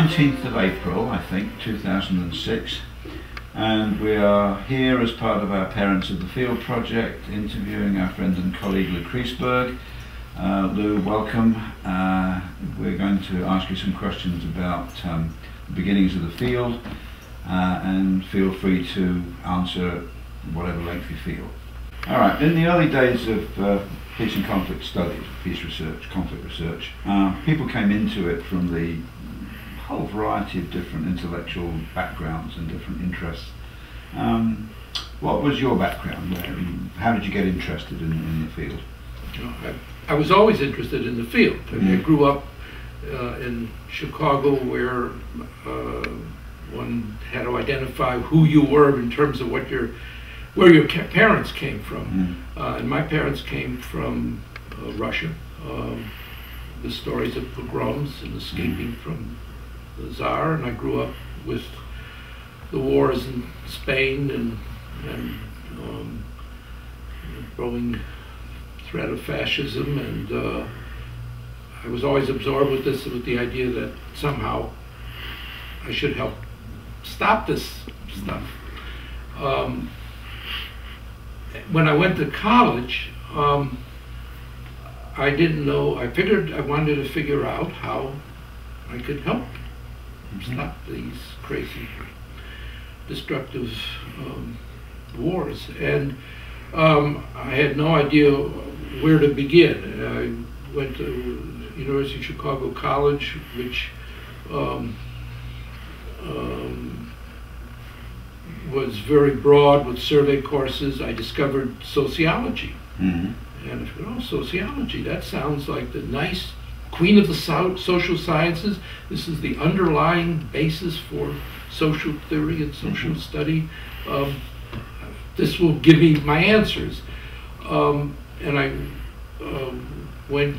19th of April, I think, 2006, and we are here as part of our Parents of the Field project, interviewing our friend and colleague Lou Kriesberg. Uh, Lou, welcome. Uh, we're going to ask you some questions about um, the beginnings of the field, uh, and feel free to answer whatever length you feel. All right, in the early days of uh, peace and conflict studies, peace research, conflict research, uh, people came into it from the whole variety of different intellectual backgrounds and different interests. Um, what was your background? How did you get interested in, in the field? I, I, was always interested in the field. I, mean, mm. I grew up uh, in Chicago where uh, one had to identify who you were in terms of what your where your parents came from. Mm. Uh, and my parents came from uh, Russia. Um, the stories of pogroms and escaping mm. from the Tsar, and I grew up with the wars in Spain and, and um, growing threat of fascism, and uh, I was always absorbed with this, with the idea that somehow I should help stop this stuff. Um, when I went to college, um, I didn't know, I figured I wanted to figure out how I could help. Stop these crazy, destructive um, wars. And um, I had no idea where to begin. I went to University of Chicago College, which um, um was very broad with survey courses. I discovered sociology. Mm-hmm. And I said, oh, sociology, that sounds like the nice queen of the so- social sciences. This is the underlying basis for social theory and social mm-hmm. study. Um, this will give me my answers. Um, and I um, went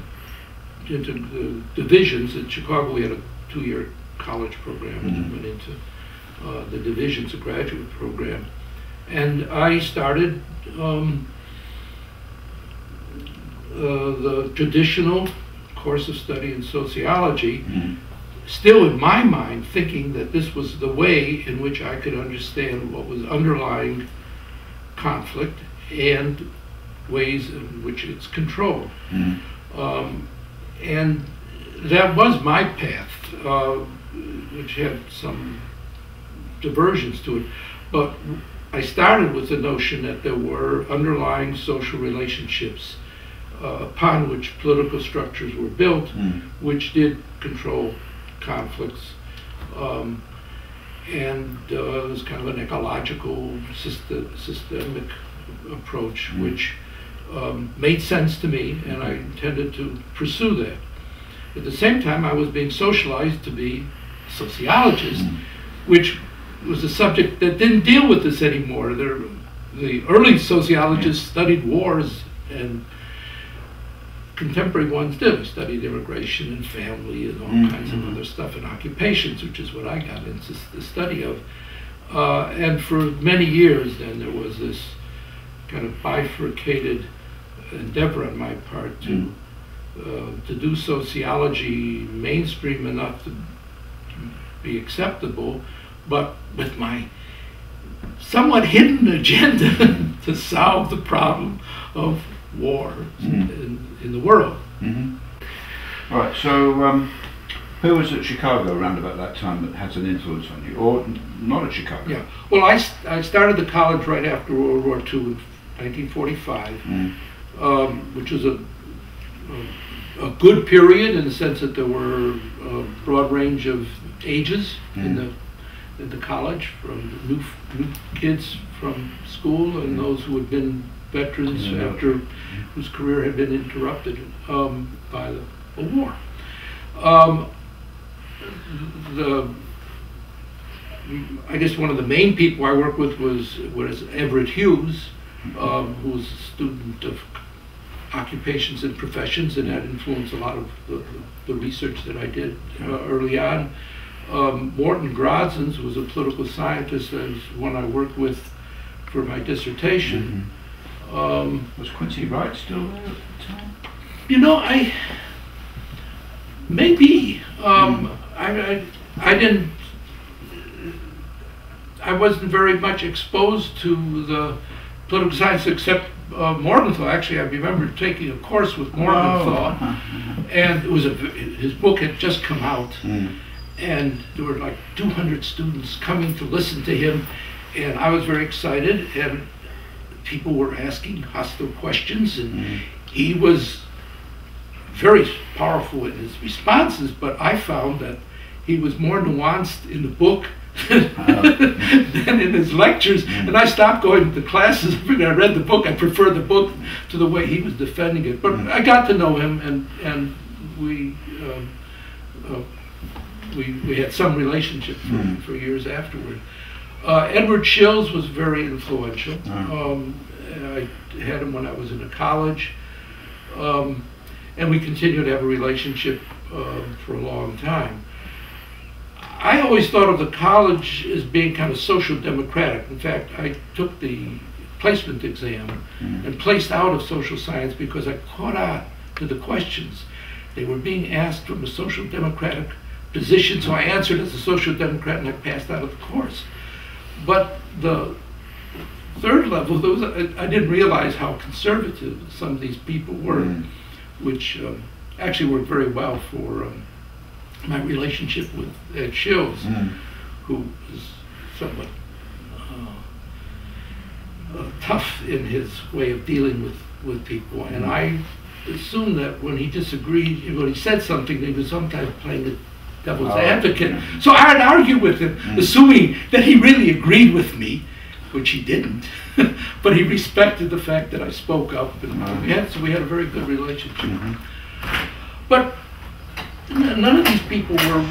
into the divisions. In Chicago, we had a two year college program, mm-hmm. and went into uh, the divisions, a graduate program. And I started um, uh, the traditional course of study in sociology, mm-hmm. still in my mind thinking that this was the way in which I could understand what was underlying conflict and ways in which it's controlled. Mm-hmm. Um, and that was my path, uh, which had some diversions to it. But I started with the notion that there were underlying social relationships uh, upon which political structures were built, mm. which did control conflicts. Um, and uh, it was kind of an ecological, system, systemic approach, mm. which um, made sense to me, and I intended to pursue that. At the same time, I was being socialized to be a sociologist, mm. which was a subject that didn't deal with this anymore. There, the early sociologists studied wars, and contemporary ones did. Studied immigration and family and all mm-hmm. kinds of other stuff and occupations, which is what I got into the study of. Uh, and for many years, then there was this kind of bifurcated endeavor on my part to mm. uh, to do sociology mainstream enough to be acceptable but with my somewhat hidden agenda to solve the problem of war mm-hmm. in, in, the world. Mm-hmm. All right, so um, who was at Chicago around about that time that had an influence on you, or not at Chicago? Yeah, well, I, I started the college right after World War II in 1945, mm. um, which was a, a, a, good period in the sense that there were a broad range of ages mm. in the at the college, from new, new kids from school and those who had been veterans yeah. after whose career had been interrupted um, by the, the war. Um, the I guess one of the main people I worked with was was Everett Hughes, um, who was a student of occupations and professions and had influenced a lot of the, the research that I did uh, early on. Um, Morton Grodzins was a political scientist and one I worked with for my dissertation. Mm-hmm. Um, was Quincy Wright still there at the time? You know, I maybe um, mm. I, I, I didn't, I wasn't very much exposed to the political science except uh, Morgenthau. Actually, I remember taking a course with Morgenthau, Oh. and it was a, his book had just come out, Mm. and there were like 200 students coming to listen to him, and I was very excited, and people were asking hostile questions, and Mm. he was very powerful in his responses, but I found that he was more nuanced in the book than in his lectures. And I stopped going to the classes. When I read the book, I preferred the book to the way he was defending it. But I got to know him, and and we um, uh, we we had some relationship for, Mm. for years afterward. Uh, Edward Shils was very influential. Ah. Um, I had him when I was in a college, um, and we continued to have a relationship um for a long time. I always thought of the college as being kind of social democratic. In fact, I took the placement exam Mm. and placed out of social science because I caught on to the questions. They were being asked from a social democratic position, so I answered as a social democrat and I passed out of the course. But the third level, I, I didn't realize how conservative some of these people were, Mm. which um, actually worked very well for um, my relationship with Ed Shils Mm. who is somewhat uh, uh, tough in his way of dealing with, with people. And I assumed that when he disagreed, when he said something, he was sometimes playing the devil's Oh, advocate. So I'd argue with him, Mm. assuming that he really agreed with me, which he didn't. but he respected the fact that I spoke up. And Oh. we had, so we had a very good relationship. Mhm. But none of these people were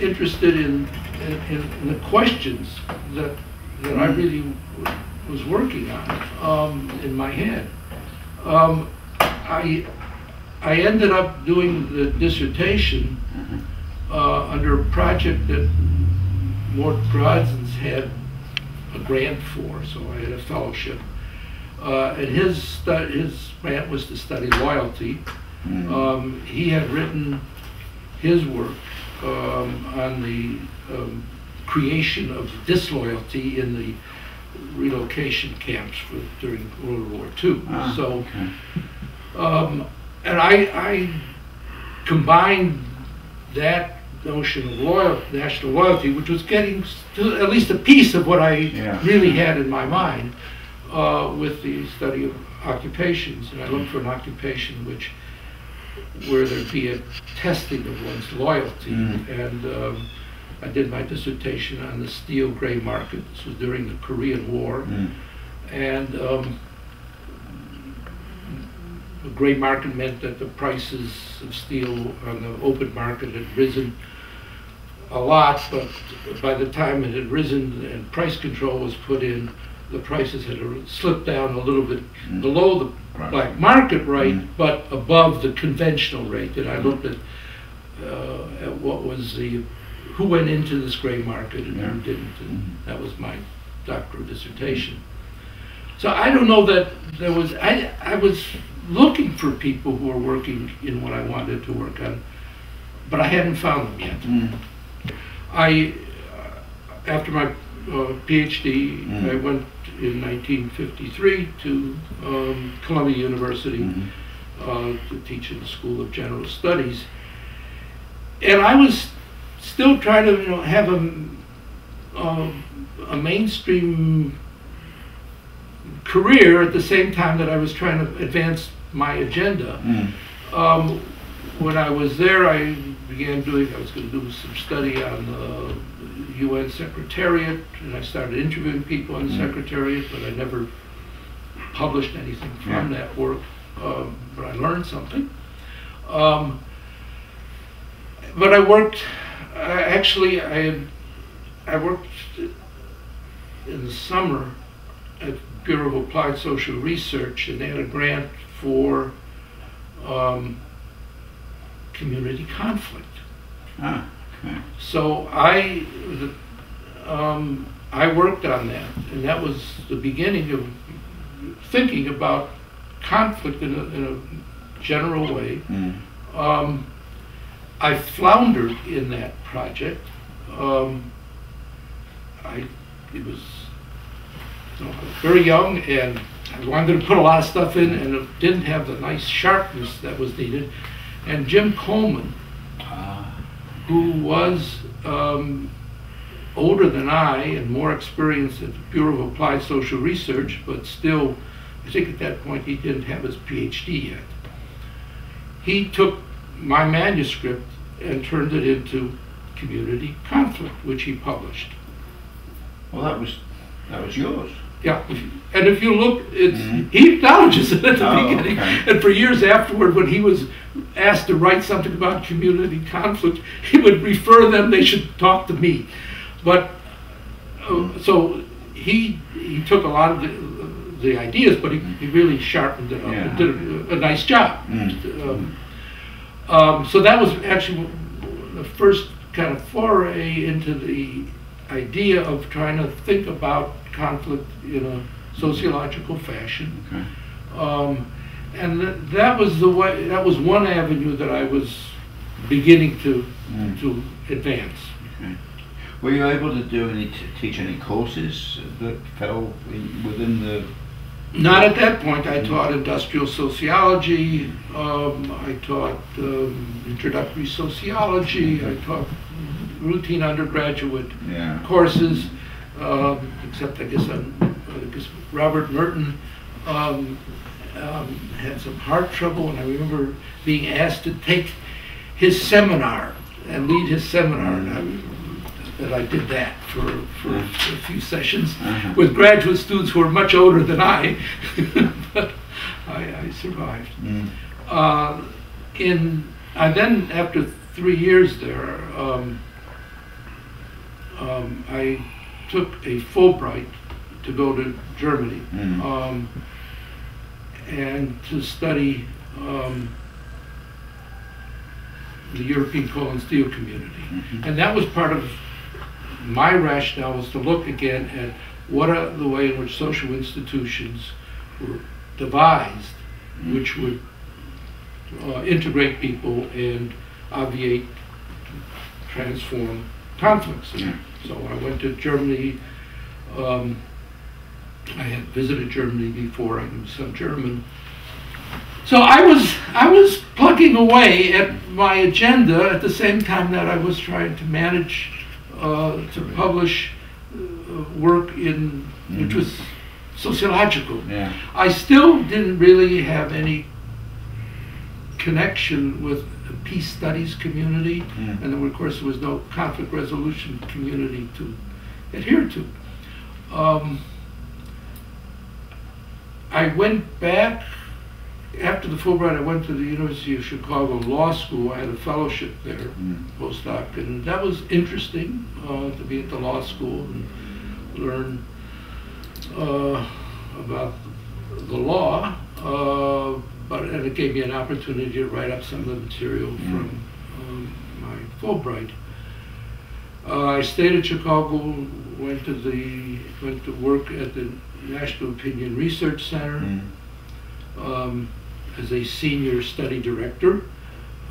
interested in, in, in- the questions that, that I really w- was working on um, in my head. Um, I, I ended up doing the dissertation Mhm. Uh, under a project that Mort Grodzins had a grant for, so I had a fellowship. Uh, and his, stu- his grant was to study loyalty. Mm. Um, he had written his work um, on the um, creation of disloyalty in the relocation camps for, during World War II. Ah, So, okay. um, and I, I combined that notion of loyal, national loyalty, which was getting to at least a piece of what I Yeah. really had in my mind, uh, with the study of occupations. And I looked for an occupation which, where there'd be a testing of one's loyalty. Mm. And um, I did my dissertation on the steel gray market. This was during the Korean War. Mm. And um, the gray market meant that the prices of steel on the open market had risen a lot, but by the time it had risen and price control was put in, the prices had slipped down a little bit Mm. below the Right. black market rate, Mm. but above the conventional rate. And I looked at, uh, at what was the, who went into this gray market and Yeah. who didn't. And Mhm. that was my doctoral dissertation. So I don't know that there was, I, I was looking for people who were working in what I wanted to work on, but I hadn't found them yet. Mm. I, uh, after my uh, PhD, Mm. I went in 1953 to um, Columbia University Mhm. uh, to teach in the School of General Studies. And I was still trying to, you know, have a, um, a mainstream career at the same time that I was trying to advance my agenda. Mm. Um, when I was there, I began doing, I was going to do some study on the UN Secretariat, and I started interviewing people on the Mm. Secretariat, but I never published anything from Yeah. that work, um, but I learned something. Um, but I worked, I actually, I, I worked in the summer at Bureau of Applied Social Research, and they had a grant for um, community conflict. Ah, okay. So I, um, I worked on that, and that was the beginning of thinking about conflict in a, in a general way. Mm. Um, I floundered in that project um, I, it was, you know, I was very young and I wanted to put a lot of stuff in and it didn't have the nice sharpness that was needed. And Jim Coleman, who was um, older than I and more experienced at the Bureau of Applied Social Research, but still, I think at that point he didn't have his PhD yet. He took my manuscript and turned it into Community Conflict, which he published. well, that was that was yours. Yeah, and if you look, it's Mhm. he acknowledges it at the Oh, beginning, okay. and for years afterward, when he was asked to write something about community conflict, he would refer them. They should talk to me, but uh, so he he took a lot of the, the ideas, but he, he really sharpened it up Yeah. and did a, a nice job. Mm. Um, um, so that was actually the first kind of foray into the idea of trying to think about conflict in a sociological fashion. Okay. Um, and th- that was the way, that was one avenue that I was beginning to, Mm. to advance. Were you able to do any t- teach any courses that fell in, within the? Not at that point. I taught industrial sociology. Um, I taught um, introductory sociology. I taught routine undergraduate Yeah. courses, um, except I guess I guess Robert Merton um, um, had some heart trouble, and I remember being asked to take his seminar and lead his seminar, and I, that I did that for, for a few sessions Uh-huh. with graduate students who were much older than I, but I, I survived. Mm. Uh, in I then after three years there, um, um, I took a Fulbright to go to Germany Mm. um, and to study um, the European coal and steel community. Mhm. And that was part of my rationale was to look again at what are the way in which social institutions were devised, which would uh, integrate people and obviate, transform conflicts. Yeah. So I went to Germany. Um, I had visited Germany before. I knew some German. So I was I was plugging away at my agenda at the same time that I was trying to manage uh, to publish uh, work in which Mhm. was sociological. Yeah. I still didn't really have any connection with peace studies community, Mm. and then of course there was no conflict resolution community to adhere to. Um, I went back after the Fulbright. I went to the University of Chicago Law School. I had a fellowship there, Mm. postdoc, and that was interesting uh, to be at the law school and learn uh, about the law. Uh, but and it gave me an opportunity to write up some of the material Mm. from um, my Fulbright. Uh, I stayed in Chicago, went to the went to work at the National Opinion Research Center Mm. um, as a senior study director.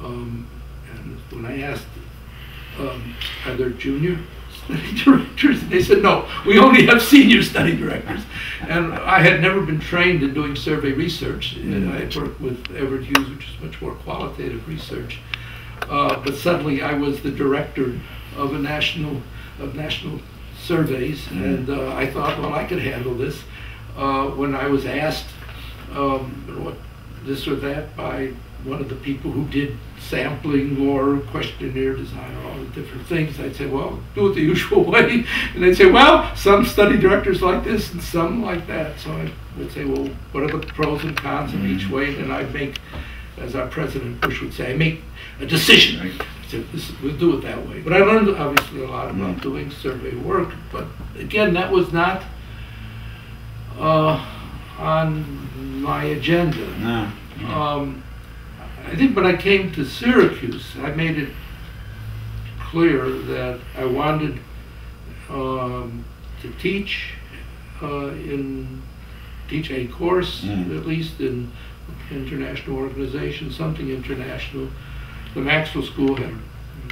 Um, and when I asked, um, are there junior study directors? They said, no, we only have senior study directors. And I had never been trained in doing survey research. And I had worked with Everett Hughes, which is much more qualitative research. Uh, but suddenly I was the director of a national, of national surveys. Mm. And uh, I thought, well, I could handle this. Uh, when I was asked um, what this or that by one of the people who did sampling or questionnaire design or all the different things, I'd say, well, do it the usual way. And they'd say, well, some study directors like this and some like that. So I would say, well, what are the pros and cons of each Mhm. way? And then I'd make, as our President Bush would say, I make a decision. Right. I said, this, we'll do it that way. But I learned obviously a lot about Mm. doing survey work. But again, that was not uh, on my agenda. No. Um, I think when I came to Syracuse, I made it clear that I wanted um, to teach uh, in teach a course Mm. at least in international organization, something international. The Maxwell School had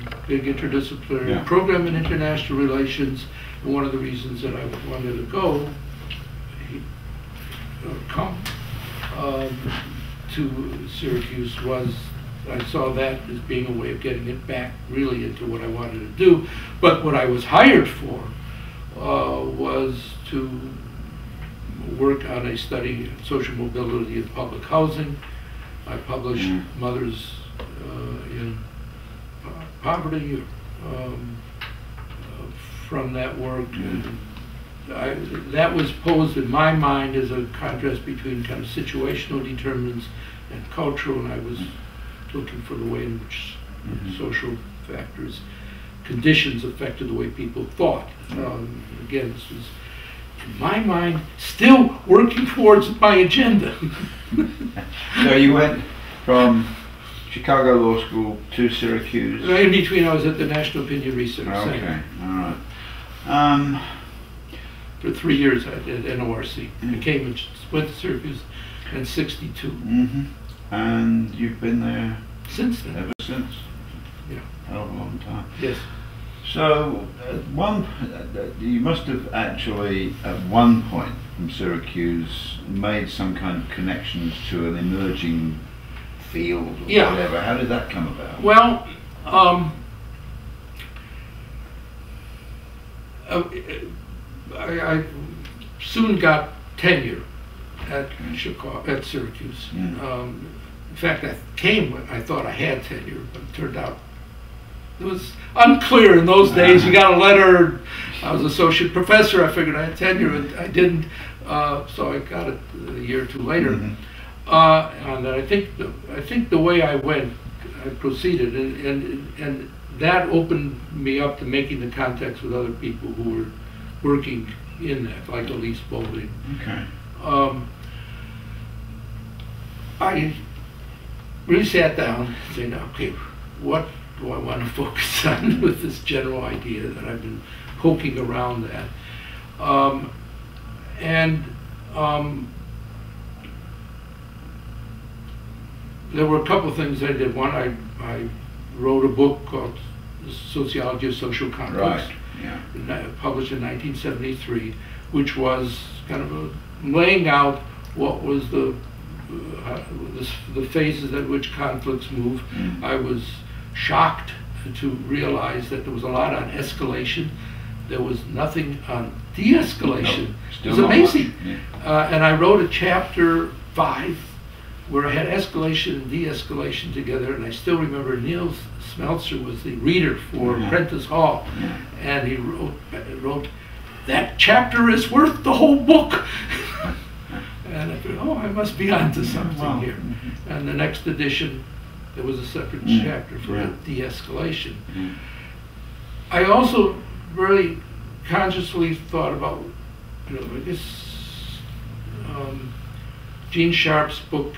a big interdisciplinary Yeah. program in international relations. And one of the reasons that I wanted to go, he, uh, come um, to Syracuse was I saw that as being a way of getting it back really into what I wanted to do. But what I was hired for uh, was to work on a study of social mobility in public housing. I published Mm. Mothers uh, in Poverty um, uh, from that work. Mm. I, that was posed in my mind as a contrast between kind of situational determinants and cultural, and I was looking for the way in which Mhm. social factors, conditions affected the way people thought. Um, again, this was, in my mind, still working towards my agenda. So you went from Chicago Law School to Syracuse. in between, I was at the National Opinion Research Okay, Center all right. Um, for three years at, at NORC. I Mm. came and went to Syracuse in '62. hmm And you've been there Since then, ever since. Yeah. Hell of a long time. yes. So, at one, uh, you must have actually, at one point from Syracuse, made some kind of connections to an emerging field or Yeah. whatever. How did that come about? Well, um, uh, I, I soon got tenure at Chicago, at Syracuse. Mm. Um, in fact, I came, when I thought I had tenure, but it turned out it was unclear in those days. You got a letter, I was associate professor, I figured I had tenure, and I didn't, uh, so I got it a year or two later. Mhm. Uh, and I think the, I think the way I went, I proceeded, and, and and that opened me up to making the contacts with other people who were working in that, like Elise Boulding. Okay. Um, I really sat down and saying, okay, what do I want to focus on with this general idea that I've been poking around at? Um, and um, there were a couple of things I did. One, I, I wrote a book called Sociology of Social Conflicts Right. Yeah. published in 1973, which was kind of a laying out what was the uh, the, the phases at which conflicts move. Mm. I was shocked to realize that there was a lot on escalation. There was nothing on de-escalation. No, it was amazing. yeah. Uh, and I wrote a chapter five where I had escalation and de-escalation together, and I still remember Neil Smelser was the reader for Yeah. Prentice Hall, Yeah. and he wrote, wrote, that chapter is worth the whole book. and I thought, oh, I must be onto something Wow. here. Mhm. And the next edition, there was a separate Mm, chapter for de-escalation. Mm. I also really consciously thought about, you know, I guess, um, Gene Sharp's book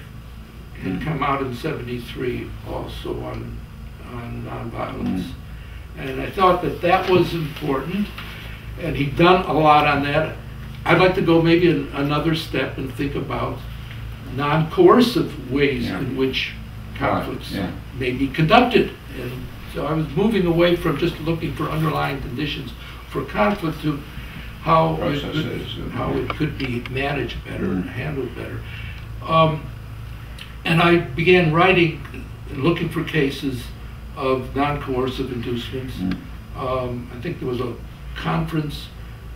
had Mm. come out in '73, also on on nonviolence, Mm. and I thought that that was important, and he'd done a lot on that. I'd like to go maybe an, another step and think about non-coercive ways Yeah. in which conflicts yeah. may be conducted. And so I was moving away from just looking for underlying conditions for conflict to how it could, how it could be managed better and Mm. handled better. Um, and I began writing, looking for cases of non-coercive inducements. Mm. Um, I think there was a conference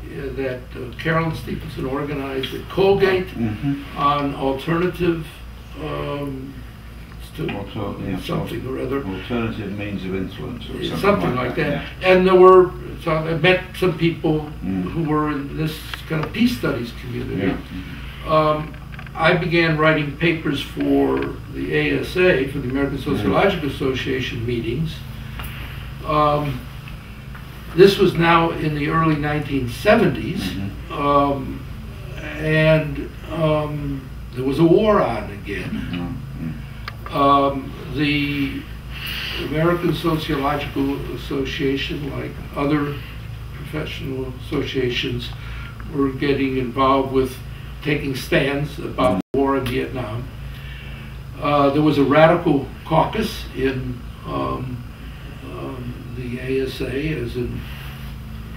uh, that uh, Carolyn Stevenson organized at Colgate Mhm. on alternative um, Alter- yeah, something or other. Alternative means of influence or something, Something like that. yeah. And there were, so I met some people Mm. who were in this kind of peace studies community. Yeah. Um, I began writing papers for the ASA, for the American Sociological Association meetings. Um, this was now in the early 1970s, Mhm. um, and um, there was a war on again. Mm, mm. Um, the American Sociological Association, like other professional associations, were getting involved with taking stands about the war in Vietnam. Uh, there was a radical caucus in um, um, the ASA as in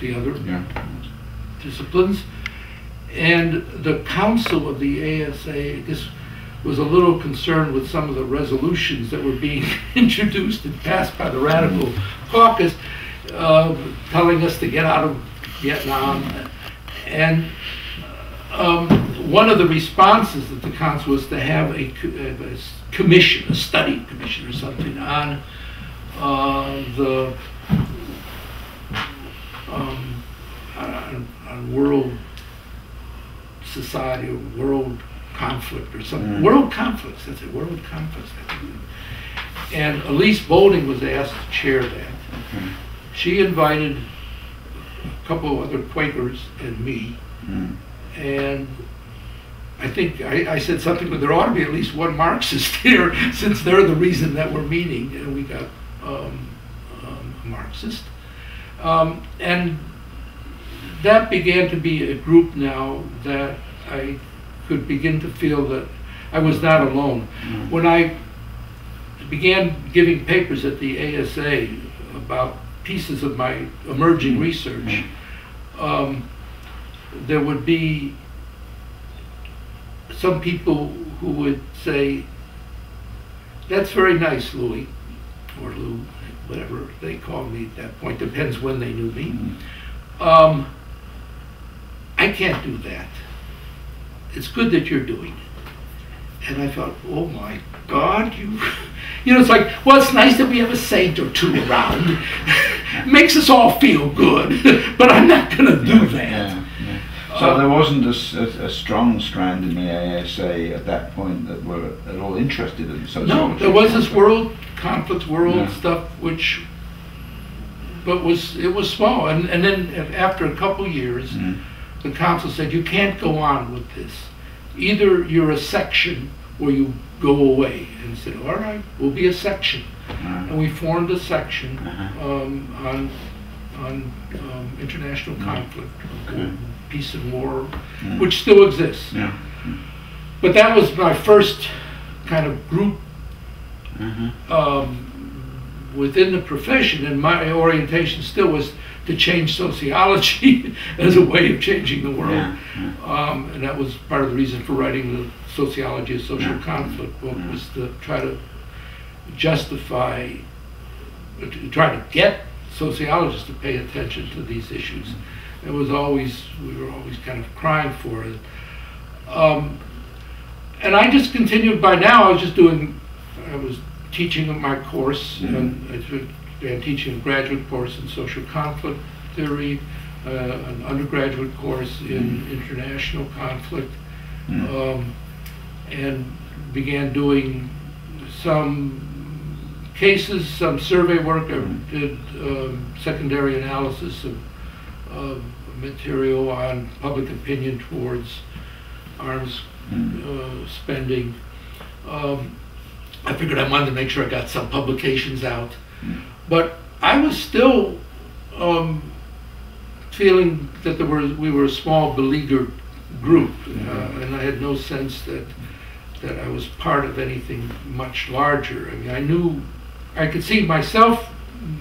the other Yeah. disciplines. And the council of the ASA, I guess, was a little concerned with some of the resolutions that were being introduced and passed by the radical caucus, uh, telling us to get out of Vietnam. And um, one of the responses that the council was to have a, co- a commission, a study commission or something on uh, the um, on, on world society or world conflict or something. Mm. World conflicts, that's it, world conflicts. And Elise Boulding was asked to chair that. Okay. She invited a couple of other Quakers and me, Mm. And I think I, I said something, but there ought to be at least one Marxist here, since they're the reason that we're meeting, and we got um, um, a Marxist. Um, and that began to be a group now that I could begin to feel that I was not alone. Mm. When I began giving papers at the ASA about pieces of my emerging research, um, there would be some people who would say, "That's very nice, Louis," or Lou, whatever they called me at that point. Depends when they knew me. Mm. Um, I can't do that. It's good that you're doing it. And I thought, oh my God, you, you know, it's like, well, it's nice that we have a saint or two around. Makes us all feel good, but I'm not going to do that. So there wasn't a strong strand in the ASA at that point that were at all interested in sociology. No, there was this world conflict, world Yeah. stuff, which, but was it was small. And and then after a couple years, Mm. the council said you can't go on with this. Either you're a section or you go away. And I said, all right, we'll be a section. Uh, And we formed a section Uh-huh. um, on on um, international Mm. conflict, Okay. Peace and war, Mm. which still exists. Yeah. But that was my first kind of group Uh-huh. um, within the profession, and my orientation still was to change sociology as a way of changing the world. Yeah, yeah. Um, and that was part of the reason for writing the Sociology of Social Yeah. Conflict book, Yeah. was to try to justify, to try to get sociologists to pay attention to these issues. It was always, we were always kind of crying for it. Um, and I just continued, by now I was just doing, I was teaching my course, Mhm. and I began teaching a graduate course in social conflict theory, uh, an undergraduate course in international conflict, Mm. um, and began doing some cases, some survey work. I Mhm. did um, secondary analysis of, of material on public opinion towards arms Mm. uh, spending. Um, I figured I wanted to make sure I got some publications out. Mm. But I was still um, feeling that there were, we were a small beleaguered group, uh, and I had no sense that, that I was part of anything much larger. I mean, I knew, I could see myself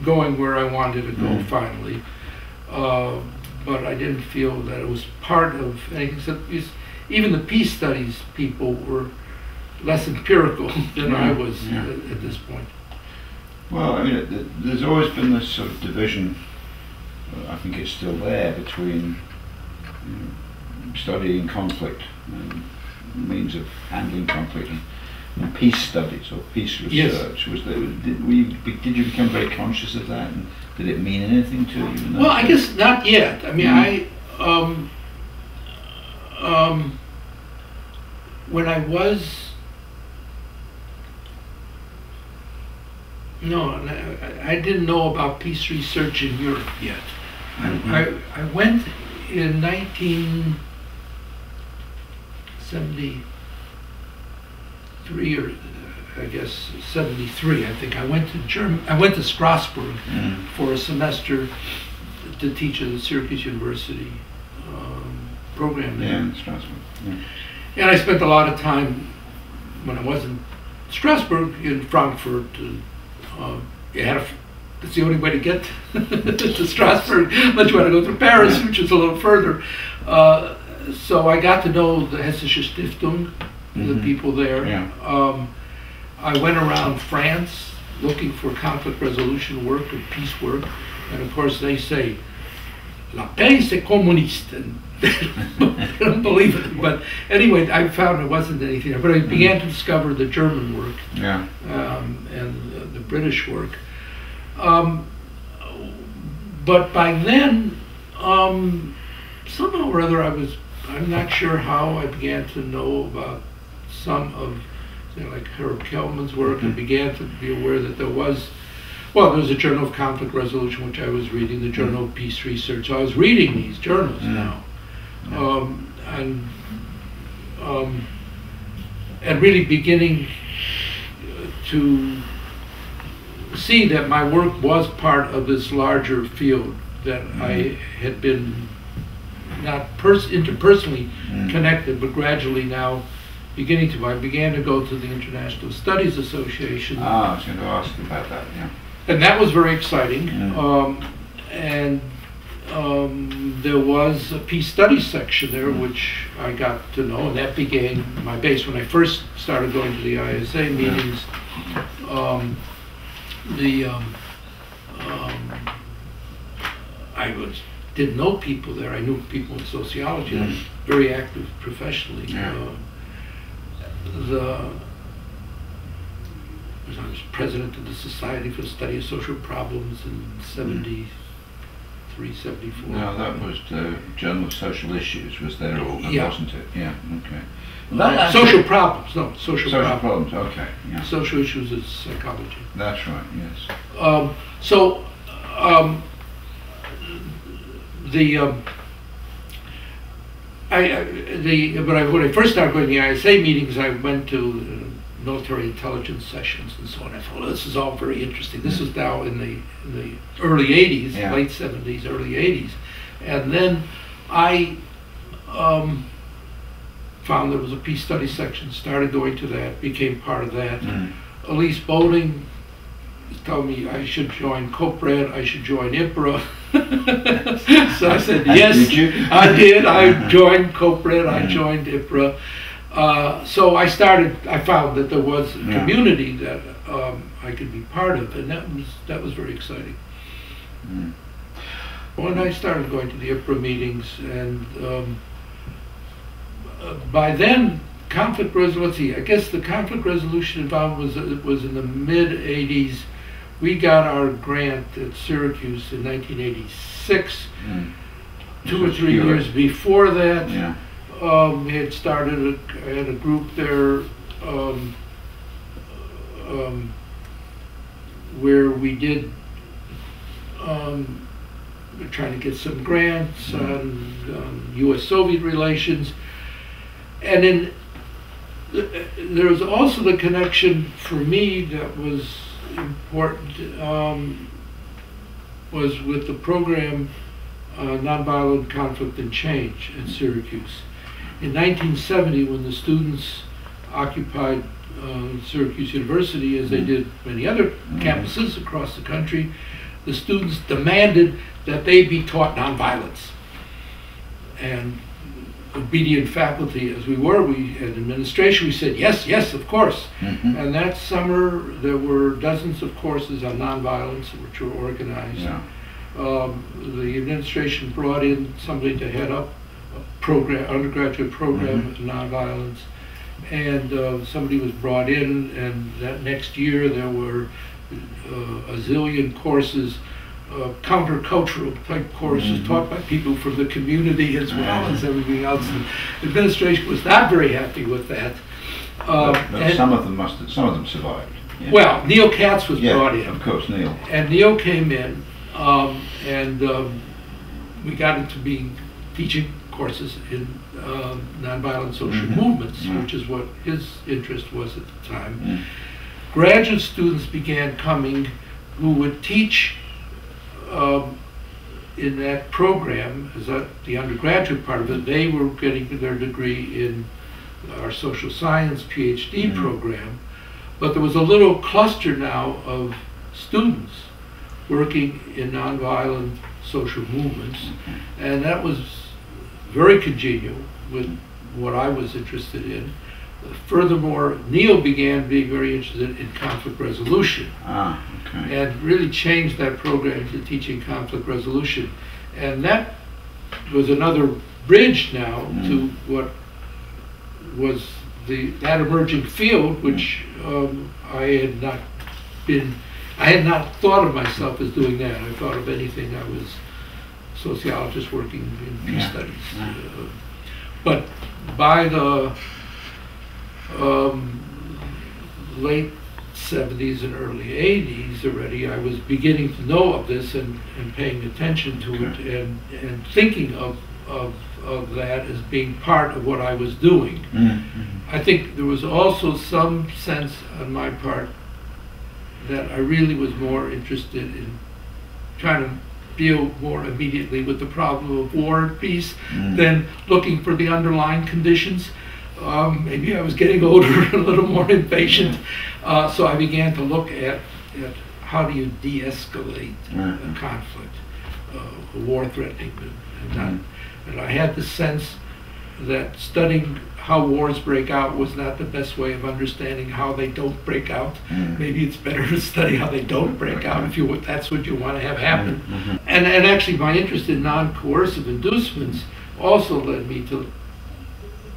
going where I wanted to go Mm. finally, uh, but I didn't feel that it was part of anything. So even the peace studies people were less empirical than I was yeah. at, at this point. Well, I mean, it- it- there's always been this sort of division, uh, I think it's still there, between you know, studying conflict and means of handling conflict and, and peace studies or peace Yes. research. Was there, did, we, did you become very conscious of that and did it mean anything to you? Well, I guess not yet. I mean, Mhm. I, um, um, when I was, no, I, I didn't know about peace research in Europe yet. Mhm. I, I went in 1973 or I guess 73. I think I went to German. I went to Strasbourg Mm. for a semester to teach at the Syracuse University um, program there. Yeah, in Strasbourg. Yeah. And I spent a lot of time when I was in Strasbourg, in Frankfurt. Uh, uh, you had a It's the only way to get to Strasbourg, unless you want to go through Paris, which is a little further. Uh, so I got to know the Hessische Stiftung, the Mhm. people there. Yeah. Um, I went around France looking for conflict resolution work and peace work, and of course they say, "La paix c'est communiste," and they don't believe it. But anyway, I found it wasn't anything. But I began to discover the German work Yeah. um, and the, the British work. Um, but by then, um, somehow or other, I was, I'm not sure how I began to know about some of, you know, like Herb Kelman's work and Mhm. began to be aware that there was, well, there was a Journal of Conflict Resolution, which I was reading, the Journal of Peace Research. So I was reading these journals Mm. now. Um, and, um, and really beginning uh, to see that my work was part of this larger field that I had been not pers- interpersonally Mm. connected, but gradually now beginning to. I began to go to the International Studies Association, Ah, I was going to ask about that. Yeah. and that was very exciting. Mm. Um, and um, there was a peace studies section there, Mm. which I got to know, and that became my base when I first started going to the ISA meetings. Um, the um, um, I was didn't know people there. I knew people in sociology. I was Mm. very active professionally. Yeah. Uh, the I was president of the Society for the Study of Social Problems in 73, 74. No, that was the Journal of Social Issues was their organ, Yeah. wasn't it? Yeah. Okay. Uh, That social problems, no, social, Social problems. problems. Okay. Yeah. Social issues is psychology. That's right. Yes. Um, so, um, the, um, I, I- the, when I, when I first started going to the ISA meetings, I went to uh, military intelligence sessions and so on. I thought, well, this is all very interesting. This is now in the, in the early eighties, Yeah. late seventies, early eighties. And then I, um, found there was a peace study section, started going to that, became part of that. Mm. Elise Boulding told me I should join COPRED, I should join IPRA. so I said, yes, did? I did. I joined COPRED, I joined IPRA. Uh, so I started, I found that there was a community that um, I could be part of, and that was, that was very exciting. Mm. When I started going to the IPRA meetings, and um, by then, conflict resolution, I guess the conflict resolution involved was, it was in the mid 80s. We got our grant at Syracuse in 1986. Mm. Two or three Hewlett. years before that, Yeah. um, we had started, a, I had a group there um, um, where we did, um, we're trying to get some grants Mhm. on um, US-Soviet relations. And then th- there was also the connection for me that was important, um, was with the program uh, Nonviolent Conflict and Change at Syracuse. In 1970, when the students occupied uh, Syracuse University, as they Mhm. did many other campuses across the country, the students demanded that they be taught nonviolence. And obedient faculty as we were, we, as administration, we said, yes, yes, of course. Mhm. And that summer, there were dozens of courses on nonviolence which were organized. Yeah. Um, the administration brought in somebody to head up a program, undergraduate program in nonviolence. And uh, somebody was brought in, and that next year there were uh, a zillion courses, uh, countercultural type courses Mhm. taught by people from the community as well as everything else. And administration was not very happy with that. Uh, But, but and- some of them must. Have, some of them survived. Yeah. well, Neil Katz was yeah, brought in. of course, Neil. And Neil came in, um, and um, we got into being teaching courses in um, nonviolent social Mhm. movements, Yeah. which is what his interest was at the time. Mm. Graduate students began coming who would teach um, in that program, as a, the undergraduate part of it. They were getting their degree in our social science PhD Mhm. program, but there was a little cluster now of students working in nonviolent social movements, and that was very congenial with what I was interested in. Furthermore, Neil began being very interested in conflict resolution Ah, okay. and really changed that program to teaching conflict resolution. And that was another bridge now to what was the that emerging field, which um, I had not been, I had not thought of myself as doing that. I thought of anything I was sociologist working in peace Yeah. studies. Yeah. Uh, but by the um, late 70s and early 80s already, I was beginning to know of this and, and paying attention to it and, and thinking of, of, of that as being part of what I was doing. Mm, I think there was also some sense on my part that I really was more interested in trying to deal more immediately with the problem of war and peace mm, than looking for the underlying conditions. Um, maybe I was getting older and a little more impatient, uh, so I began to look at, at how do you de-escalate a conflict, uh, a war threatening, and, not, Mhm. and I had the sense that studying how wars break out was not the best way of understanding how they don't break out. mm. Maybe it's better to study how they don't break out if you that's what you want to have happen. Mhm. And, and actually, my interest in non-coercive inducements also led me to,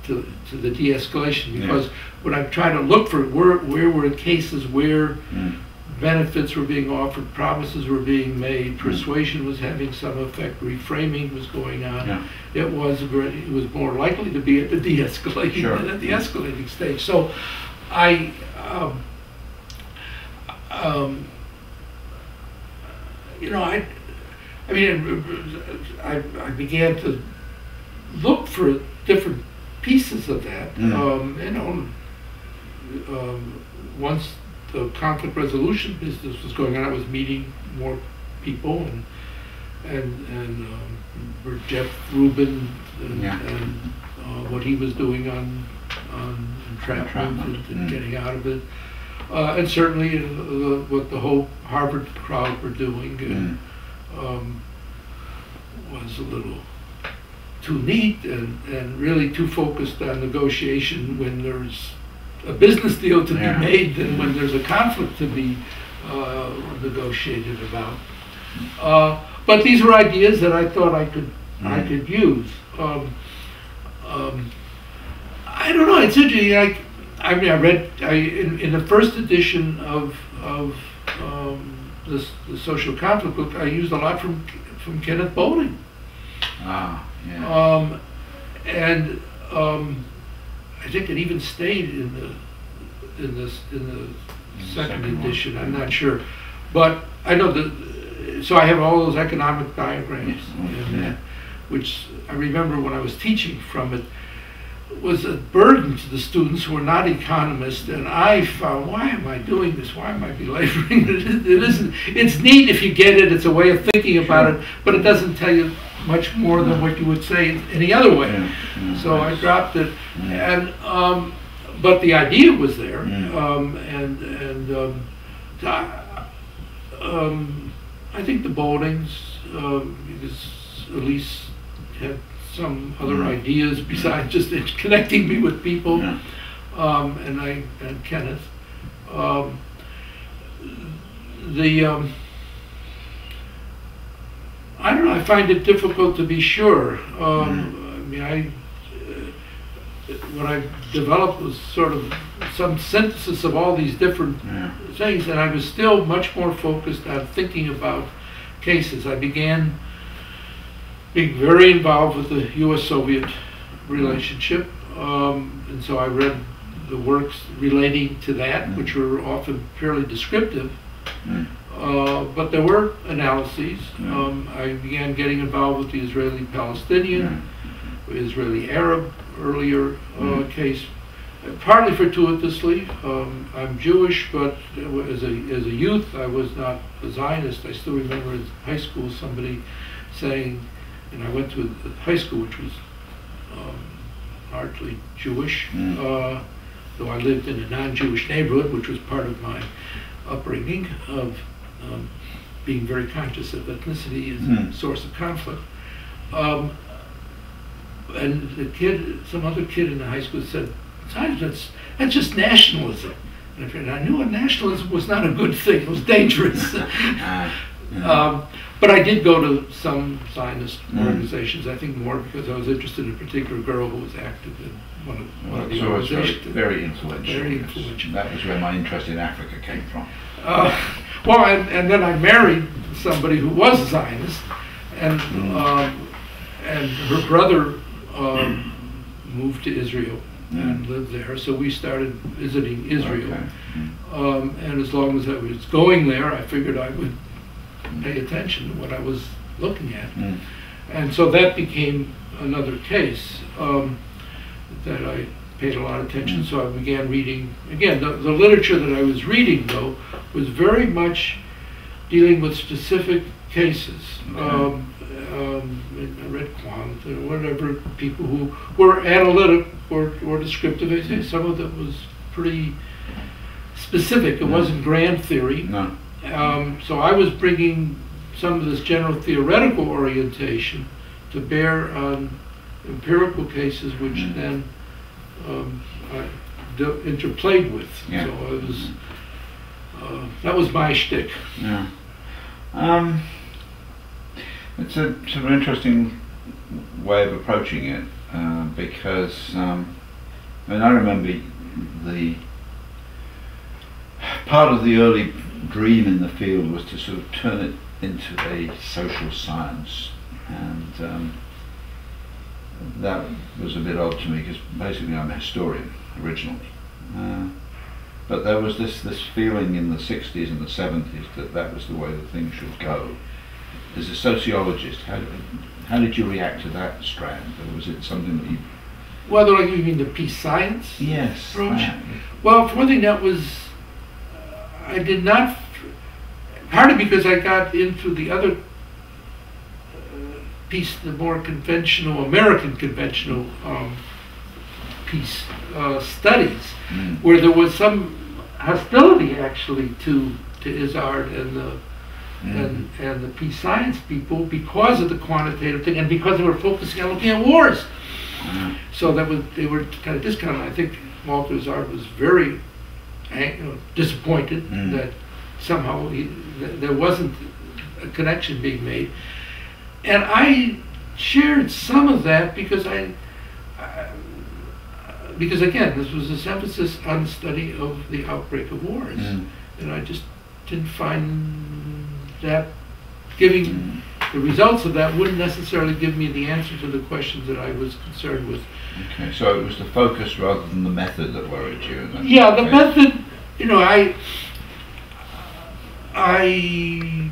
to, to the de-escalation Yeah. because when I'm trying to look for where, where were cases where Mm. benefits were being offered, promises were being made, persuasion was having some effect, reframing was going on. Yeah. It was very, it was more likely to be at the de-escalating Sure. than at the escalating stage. So, I, um, um, you know, I, I mean, I, I began to look for different pieces of that. Mm. Um, you know, um, once the conflict resolution business was going on, I was meeting more people and and and um, Jeff Rubin and, Yeah. and uh, what he was doing on on entrapment, Entrapment, and, and mm. getting out of it, uh, and certainly uh, what the whole Harvard crowd were doing. And, Mm. um, was a little too neat and, and really too focused on negotiation when there's a business deal to Yeah. be made than when there's a conflict to be uh, negotiated about. Uh, but these were ideas that I thought I could I Mm. could use. Um, um, I don't know. It's interesting. Like I mean, I read I, in, in the first edition of of um, this the social conflict book. I used a lot from from Kenneth Boulding, Ah, yeah. um, and um, I think it even stayed in the in this in the the second, second one. edition. I'm not sure, but I know that. So I have all those economic diagrams, Yes, and, yeah. uh, which I remember when I was teaching from it was a burden to the students who were not economists, and I found, why am I doing this? Why am I belaboring it? It isn't. It's neat if you get it. It's a way of thinking about it, but it doesn't tell you much more than what you would say any other way. Yeah, yeah, So I dropped it, Yeah. and um, but the idea was there, um, and and um, I, um, I think the um, because Elise had some other ideas besides just connecting me with people, um, and I and Kenneth. Um, the um, I don't know. I find it difficult to be sure. Um, I mean, I uh, what I developed was sort of some synthesis of all these different Yeah. things, and I was still much more focused on thinking about cases. I began being very involved with the U.S.-Soviet relationship, um, and so I read the works relating to that, which were often fairly descriptive. Mm. Uh, but there were analyses. Um, I began getting involved with the Israeli-Palestinian, Israeli-Arab earlier uh, case, partly fortuitously. Um, I'm Jewish, but as a as a youth, I was not a Zionist. I still remember in high school somebody saying, and I went to a high school which was um, largely Jewish, Mm. uh, though I lived in a non-Jewish neighborhood, which was part of my upbringing of um, being very conscious of ethnicity as Hmm. a source of conflict. Um, and the kid, some other kid in the high school said, "Sarge, that's, that's just nationalism. And I knew nationalism was not a good thing, it was dangerous. Ah, yeah. um, but I did go to some Zionist Mm. organizations, I think more because I was interested in a particular girl who was active in one of, one Well, of the very, organizations. very influential. Very yes. influential. That was where my interest in Africa came from. Uh, well, and, and then I married somebody who was a Zionist, and Mm. um, and her brother um, moved to Israel and Mm. lived there. So we started visiting Israel, Okay. Mm. um, and as long as I was going there, I figured I would pay attention to what I was looking at, Mm. and so that became another case um, that I paid a lot of attention. So I began reading again. The, the literature that I was reading though was very much dealing with specific cases. Okay. Um, um, I read Quandt or whatever people who were analytic or, or descriptive. I say some of it was pretty specific. It Mm. wasn't grand theory. No. Um, so I was bringing some of this general theoretical orientation to bear on empirical cases, which Mm. then um, I interplayed with. Yeah. So I was uh, that was my shtick. Yeah. Um, it's a sort of interesting way of approaching it uh, because um, I mean I remember the part of the early dream in the field was to sort of turn it into a social science and um, that was a bit odd to me because basically I'm a historian originally. Uh, but there was this, this feeling in the 60s and the 70s that that was the way the things should go. As a sociologist, how, how did you react to that strand? Or was it something that you... Whether like you mean the peace science? Yes. Approach? that. Well, for one thing, that was uh, I did not partly because I got into the other piece, the more conventional American conventional um, peace uh, studies. Mm. where there was some hostility actually to to Isard and the Mm. and and the peace science people because of the quantitative thing and because they were focusing on looking at wars. Mm. So that was they were kind of discounted. I think Walter Isard was very ang- you know, disappointed Mm. that somehow he, th- there wasn't a connection being made, and I shared some of that because I. I because again, this was this emphasis on the study of the outbreak of wars, Mm. and I just didn't find that giving Mm. the results of that wouldn't necessarily give me the answer to the questions that I was concerned with. Okay, so it was the focus rather than the method that worried you. Yeah, the okay. method, you know, I I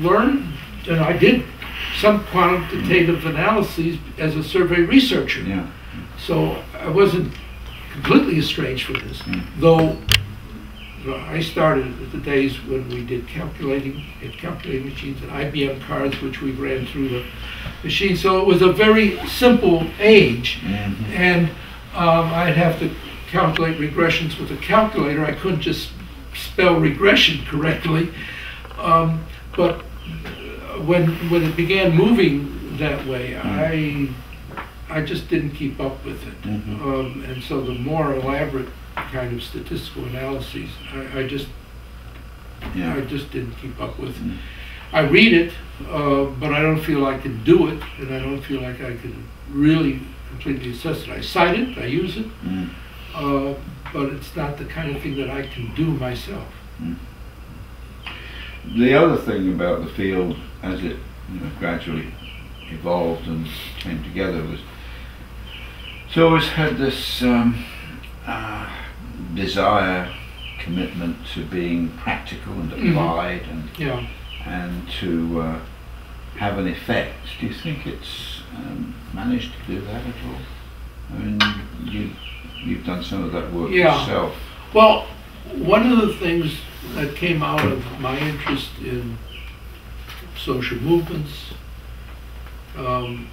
learned and I did some quantitative analyses as a survey researcher. Yeah. So I wasn't completely estranged from this, Mm. though I started at the days when we did calculating, had calculating machines and IBM cards, which we ran through the machine. So it was a very simple age, Mhm. and um, I'd have to calculate regressions with a calculator. I couldn't just spell regression correctly. Um, but when when it began moving that way, I I just didn't keep up with it. Mhm. Um, and so the more elaborate kind of statistical analyses, I, I just Yeah. I just didn't keep up with. Mm. I read it, uh, but I don't feel I can do it, and I don't feel like I can really completely assess it. I cite it, I use it, Mm. uh, but it's not the kind of thing that I can do myself. The other thing about the field as it you know, gradually evolved and came together was it's always had this um, uh, desire, commitment to being practical and Mhm. applied and Yeah. and to uh, have an effect. Do you think it's um, managed to do that at all? I mean, you you've done some of that work Yeah. yourself. Well, one of the things that came out of my interest in social movements, um,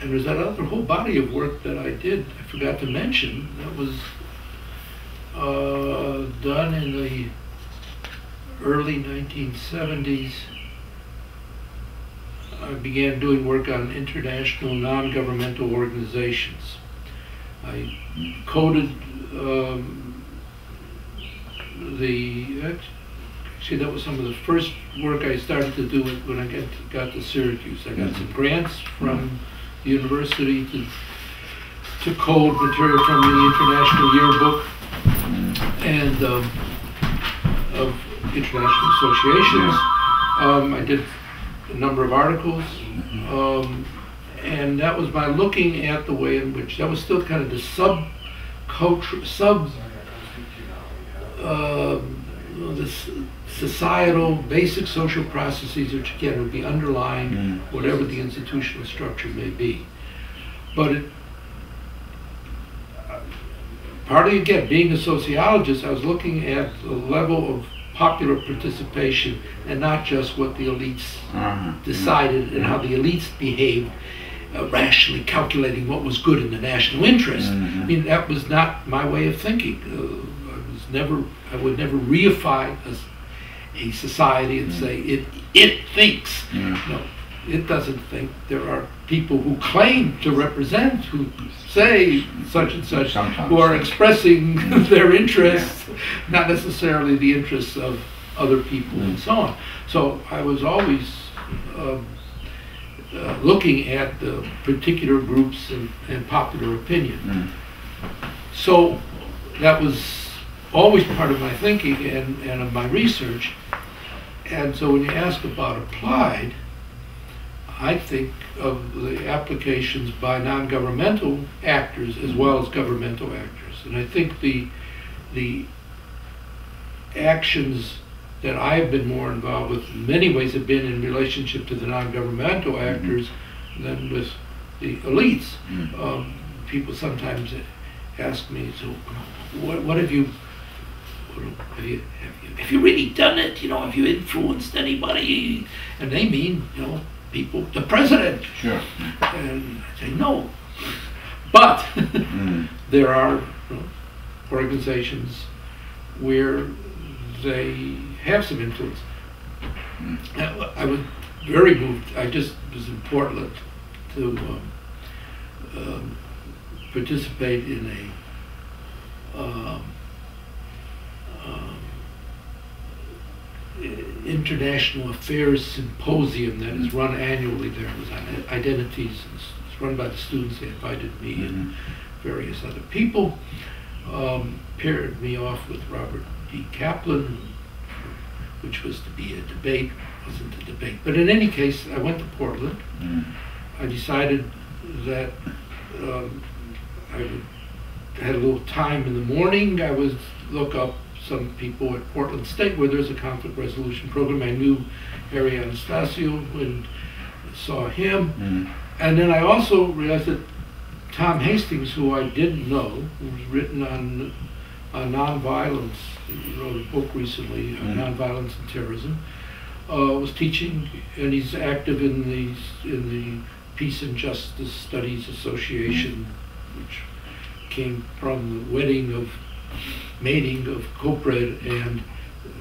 and there's that other whole body of work that I did, I forgot to mention, that was uh, done in the early 1970s, I began doing work on international non-governmental organizations. I coded um, the, actually that was some of the first work I started to do when I got, got to Syracuse. I got some grants from the university to, to code material from the International Yearbook and um, of international associations. Um, I did a number of articles, um, and that was by looking at the way in which that was still kind of the sub culture, sub uh, the s- societal basic social processes, which again would be underlying Mm. whatever the institutional structure may be. But it, partly again, being a sociologist, I was looking at the level of popular participation and not just what the elites Uh-huh. decided and how the elites behaved, uh, rationally calculating what was good in the national interest. Mhm. I mean, that was not my way of thinking. Uh, I was never, I would never reify a, a society and say it it thinks. Yeah. No, it doesn't think. There are people who claim to represent, who say such and such, Sometimes. who are expressing their interests, not necessarily the interests of other people and so on. So I was always um, uh, looking at the particular groups and, and popular opinion. Mm. So that was always part of my thinking and, and of my research. And so when you ask about applied, I think of the applications by non-governmental actors as well as governmental actors. And I think the, the actions that I've been more involved with in many ways have been in relationship to the non-governmental actors than with the elites. Mm. Um, people sometimes ask me, so what, what have you, what, have you, have you, have you really done it? You know, have you influenced anybody? And they mean, you know, people, the president. Sure. And I say, no. But Mm. there are you know, organizations where they have some influence. Mm. I was very moved. I just was in Portland to um, um, participate in a um, um, international affairs symposium that is run annually there. Was on identities. and It's run by the students. They invited me and Mhm. various other people. Um, paired me off with Robert D. Kaplan, which was to be a debate, wasn't a debate. But in any case, I went to Portland. Mm. I decided that um, I would, I had a little time in the morning. I would look up some people at Portland State where there's a conflict resolution program. I knew Harry Anastasiou and saw him. Mm. And then I also realized that Tom Hastings, who I didn't know, who's written on, on nonviolence, he wrote a book recently on Mm. nonviolence and terrorism, uh, was teaching, and he's active in the in the Peace and Justice Studies Association, which came from the wedding of mating of Copred and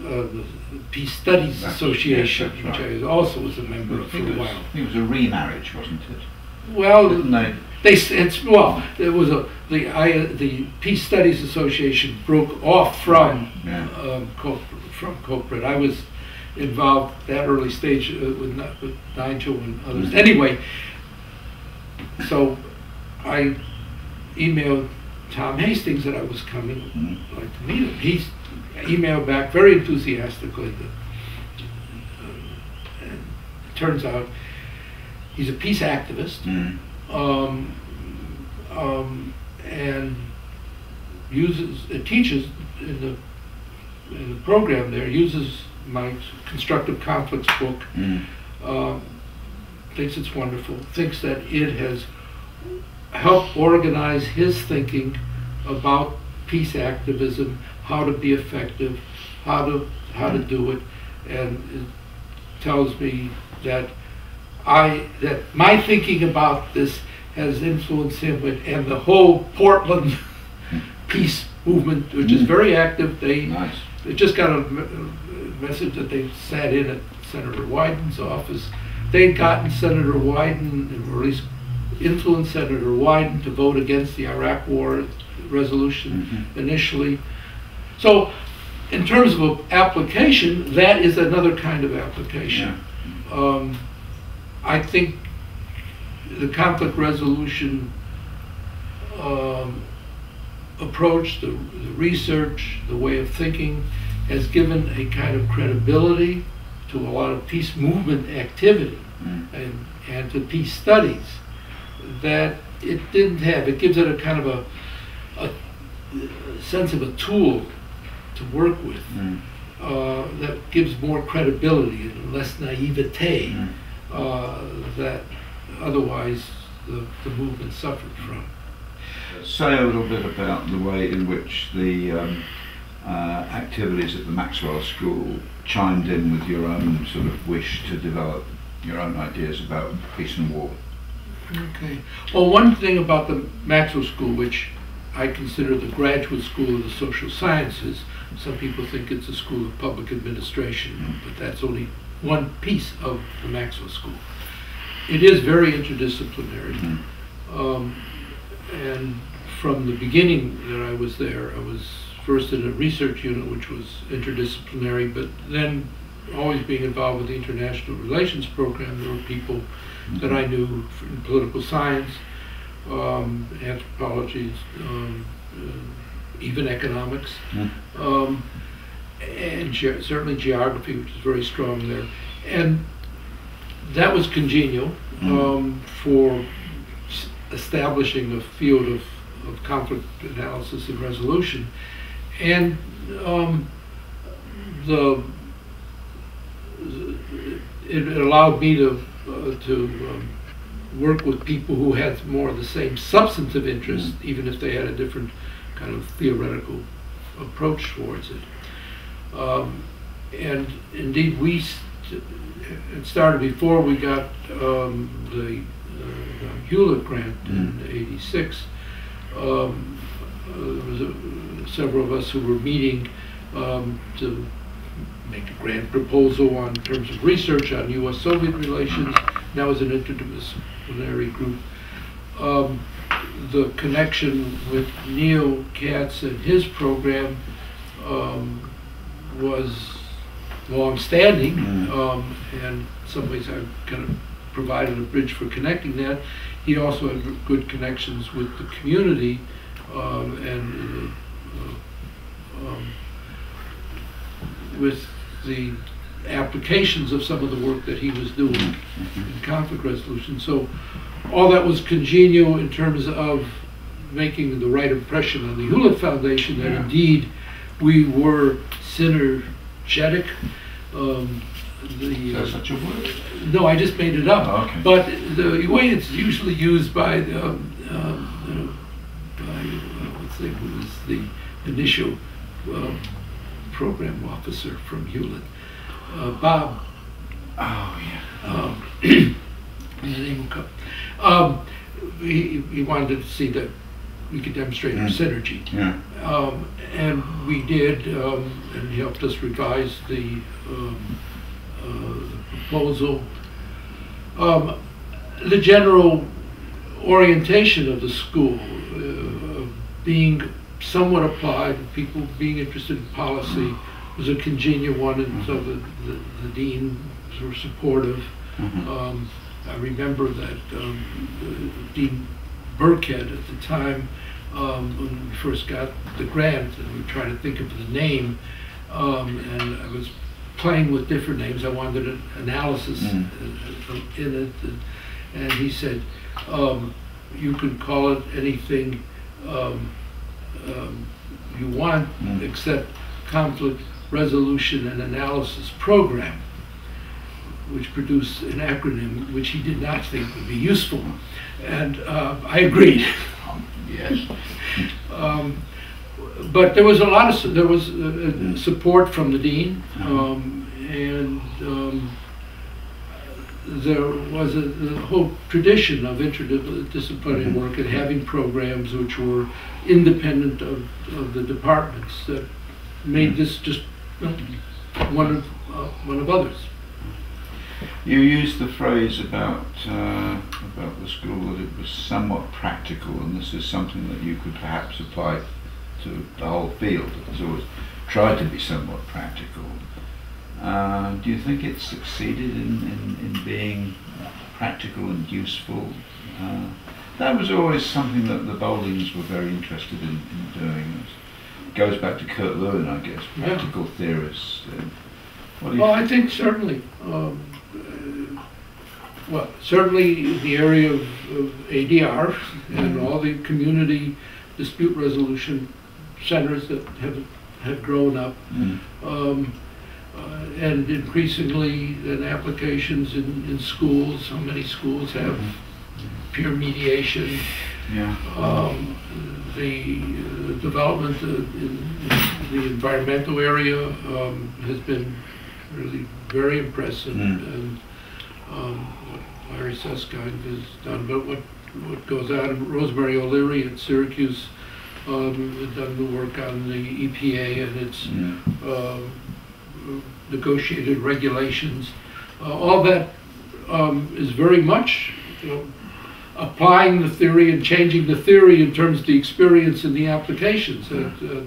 uh, the Peace Studies That's- Association, yes, that's which I also was a member of for a while. It was a remarriage, wasn't it? Well, they? it's, well, there was a, the, I, the Peace Studies Association broke off from, Yeah. um, from Copred. I was involved that early stage uh, with, with Nigel and others. Mhm. Anyway, so I emailed Tom Hastings that I was coming, Mm. I'd like to meet him. He emailed back very enthusiastically that, uh, and it turns out he's a peace activist Mm. um, um, and uses, it teaches in the, in the program there, uses my constructive conflicts book, Mm. um, thinks it's wonderful, thinks that it has helped organize his thinking about peace activism, how to be effective, how to, how to do it, and it tells me that I, that my thinking about this has influenced him and, and the whole Portland peace movement, which is Mm. very active. They, Nice. they just got a, message that they sat in at Senator Wyden's office. They'd gotten Senator Wyden, or at least influenced Senator Wyden to vote against the Iraq War resolution initially. So, in terms of application, that is another kind of application. Um, I think the conflict resolution um, approach, the, the research, the way of thinking, has given a kind of credibility to a lot of peace movement activity Mm. and, and to peace studies that it didn't have. It gives it a kind of a, a sense of a tool to work with Mm. uh, that gives more credibility and less naivete Mm. uh, that otherwise the, the movement suffered from. Say a little bit about the way in which the um, uh, activities at the Maxwell School chimed in with your own sort of wish to develop your own ideas about peace and war. Okay. Well, one thing about the Maxwell School, which I consider the graduate school of the social sciences, some people think it's a school of public administration, but that's only one piece of the Maxwell School. It is very interdisciplinary. Mm. Um, and from the beginning that I was there, I was first in a research unit, which was interdisciplinary, but then always being involved with the international relations program, there were people that I knew in political science, um, anthropology, um, uh, even economics, Mm. um, and ge- certainly geography, which is very strong there. And that was congenial Mm. um, for establishing a field of, of conflict analysis and resolution. And um, the it allowed me to to um, work with people who had more of the same substantive interest, even if they had a different kind of theoretical approach towards it. Um, and indeed, we st- it started before we got um, the uh, Hewlett grant in '86. Um, uh, there was a, several of us who were meeting um, to make a grant proposal on terms of research on U.S.-Soviet relations. now as an interdisciplinary group. Um, the connection with Neil Katz and his program um, was long-standing, Mm. um, and in some ways I kind of provided a bridge for connecting that. He also had good connections with the community um, and uh, um, with the applications of some of the work that he was doing in conflict resolution. So all that was congenial in terms of making the right impression on the Hewlett Foundation that Yeah. indeed we were synergetic. Um, Is the, that uh, such a word? no, I just made it up. Oh, okay. But the way it's usually used by the, um, um, uh, by, uh, let's say, who was the initial um, program officer from Hewlett, uh, Bob, Oh, yeah. um, his name will come. Um, he, he wanted to see that we could demonstrate our Mm. synergy. Yeah. Um, and we did, um, and he helped us revise the, um, uh, proposal. Um, the general orientation of the school, uh, being somewhat applied, people being interested in policy, was a congenial one, and so the, the, the deans were supportive. Mhm. Um, I remember that um, Dean Birkhead at the time, um, when we first got the grant, and we tried to think of the name, um, and I was playing with different names. I wanted an analysis Mm. in it, and- and he said, um, "You can call it anything um, um, you want, Mm. except conflict resolution and analysis program." which produced an acronym which he did not think would be useful. And uh, I agreed. Yes. Um, but there was a lot of, there was uh, uh, support from the dean, um, and um, there was a, a whole tradition of interdisciplinary Mhm. work and having programs which were independent of, of the departments that made this just one of, uh, one of others. You used the phrase about uh, about the school that it was somewhat practical, and this is something that you could perhaps apply to the whole field. It's always tried to be somewhat practical. Uh, do you think it succeeded in, in, in being practical and useful? Uh, that was always something that the Bouldings were very interested in, in doing. It goes back to Kurt Lewin, I guess, Yeah. practical theorists. What do you Well, I think certainly, um, uh, well, certainly the area of, of ADR and Mhm. all the community dispute resolution centers that have, have grown up, Mm, um, and increasingly in applications in, in schools, how many schools have peer mediation, yeah. um, the uh, development uh, in the environmental area um, has been really very impressive. Mm. And um, what Larry Susskind has done, but what, what goes on, Rosemary O'Leary at Syracuse um, has done the work on the EPA and its Mm, um, negotiated regulations. Uh, All that um, is very much, you know, applying the theory and changing the theory in terms of the experience and the applications. It, uh,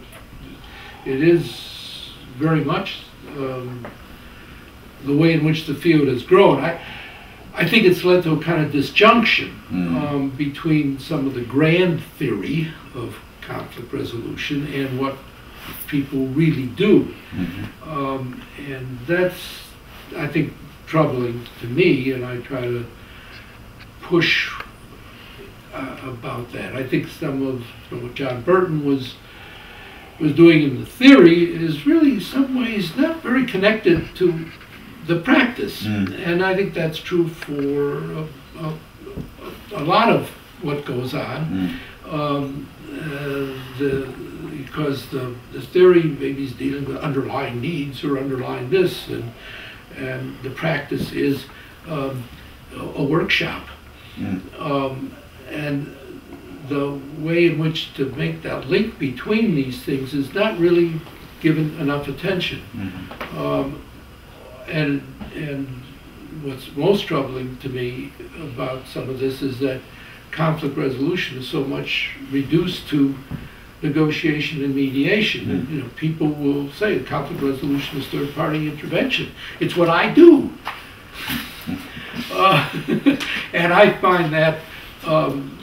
It is very much um, the way in which the field has grown. I, I think it's led to a kind of disjunction Mm. um, between some of the grand theory of conflict resolution and what people really do. mhm, Um, and that's, I think, troubling to me, and I try to push uh, about that. I think some of you know, what John Burton was was doing in the theory is really, in some ways, not very connected to the practice, Mm. and I think that's true for a, a, a lot of what goes on mm, um, uh, the, because the, the theory maybe is dealing with underlying needs or underlying this, and, and the practice is um, a, a workshop. mm, Um, and the way in which to make that link between these things is not really given enough attention. mhm, Um, and, and what's most troubling to me about some of this is that conflict resolution is so much reduced to negotiation and mediation. And, you know, people will say conflict resolution is third-party intervention. It's what I do. Uh, and I find that um,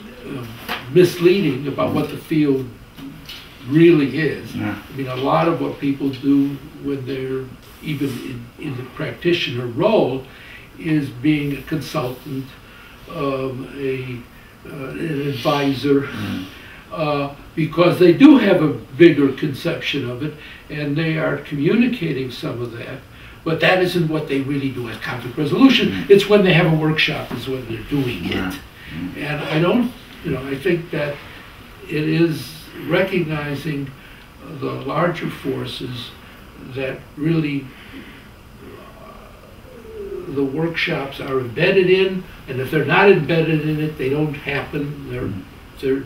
misleading about what the field really is. yeah, I mean, a lot of what people do when they're even in, in the practitioner role is being a consultant, um, a, uh, an advisor, mm, uh, because they do have a bigger conception of it and they are communicating some of that. But that isn't what they really do as conflict resolution. It's when they have a workshop is when they're doing Yeah. it. And I don't, you know, I think that it is recognizing the larger forces that really uh, the workshops are embedded in, and if they're not embedded in it, they don't happen. They're, they're,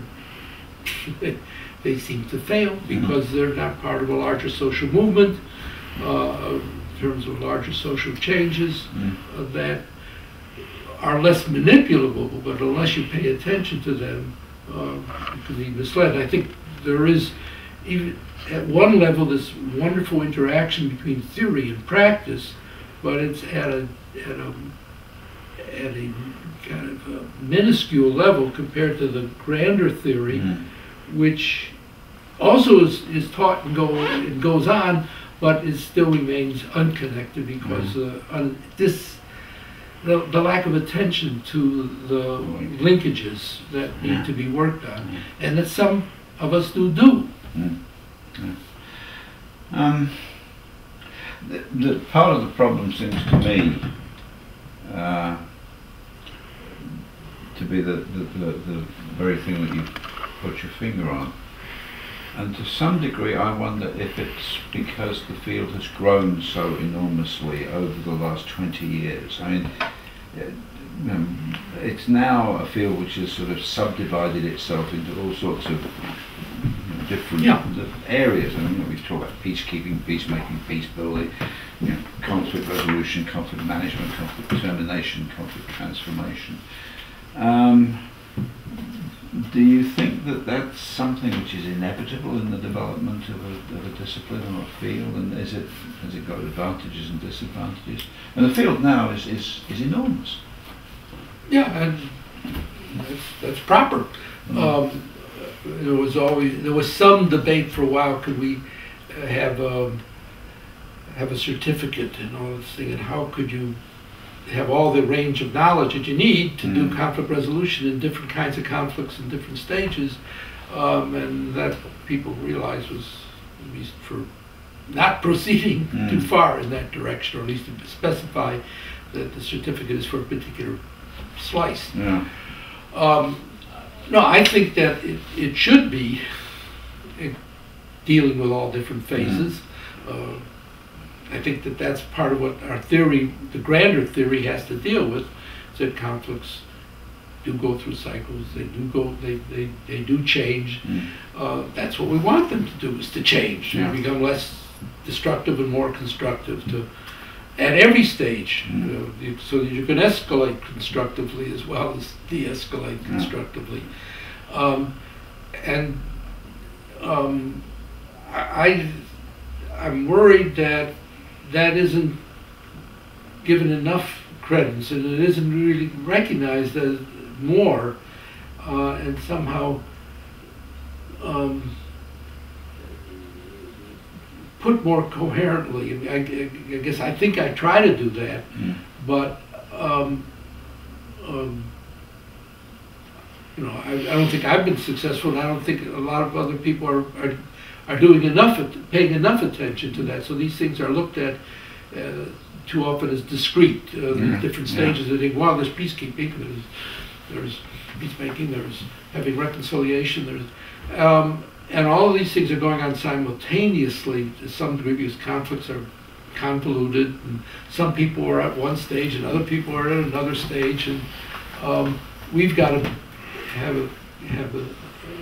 they seem to fail because they're not part of a larger social movement, uh, in terms of larger social changes mm, uh, that are less manipulable, but unless you pay attention to them, um, you can be misled. I think there is, even at one level, this wonderful interaction between theory and practice, but it's at a, at a, at a kind of a minuscule level compared to the grander theory, mm, which also is, is taught and, go, and goes on, but it still remains unconnected because uh, un, this the, the lack of attention to the linkages that need to be worked on, and that some of us do do. mm, yeah. Um, the, the part of the problem seems to me uh, to be the, the, the, the very thing that you put your finger on. And to some degree, I wonder if it's because the field has grown so enormously over the last 20 years. I mean, um, it's now a field which has sort of subdivided itself into all sorts of different Yeah. areas. You know, we talk about peacekeeping, peacemaking, peace building, you know, conflict resolution, conflict management, conflict termination, conflict transformation. Um, do you think that that's something which is inevitable in the development of a, of a discipline or a field? And is it, has it got advantages and disadvantages? And the field now is, is, is enormous. Yeah, and that's, that's proper. Mm. Um, there was always, there was some debate for a while, could we have, um, have a certificate and all this thing, and how could you have all the range of knowledge that you need to do Mm. conflict resolution in different kinds of conflicts in different stages, um, and that people realized was, at least for not proceeding Mm. too far in that direction, or at least to specify that the certificate is for a particular slice. Yeah. Um, no, I think that it, it should be uh, dealing with all different phases. Uh, I think that that's part of what our theory, the grander theory, has to deal with. Is that conflicts do go through cycles. They do go. They they, they do change. Mm. Uh, that's what we want them to do is to change, to Yeah. become less destructive and more constructive. To at every stage, Mm. you- so that you can escalate constructively as well as de-escalate Yeah. constructively. Um, and um, I I'm worried that that isn't given enough credence and it isn't really recognized as more, uh, and somehow um, put more coherently. I, I, I guess I think I try to do that, Mm. but um, um, you know, I, I don't think I've been successful, and I don't think a lot of other people are are, are doing enough, at- paying enough attention to that. So these things are looked at uh, too often as discrete, uh, Yeah, different yeah. stages. They think, well, there's peacekeeping, there's there's peacemaking, there's having reconciliation, there's um, and all of these things are going on simultaneously to some degree because conflicts are convoluted and some people are at one stage and other people are at another stage and um, we've got to have a have a,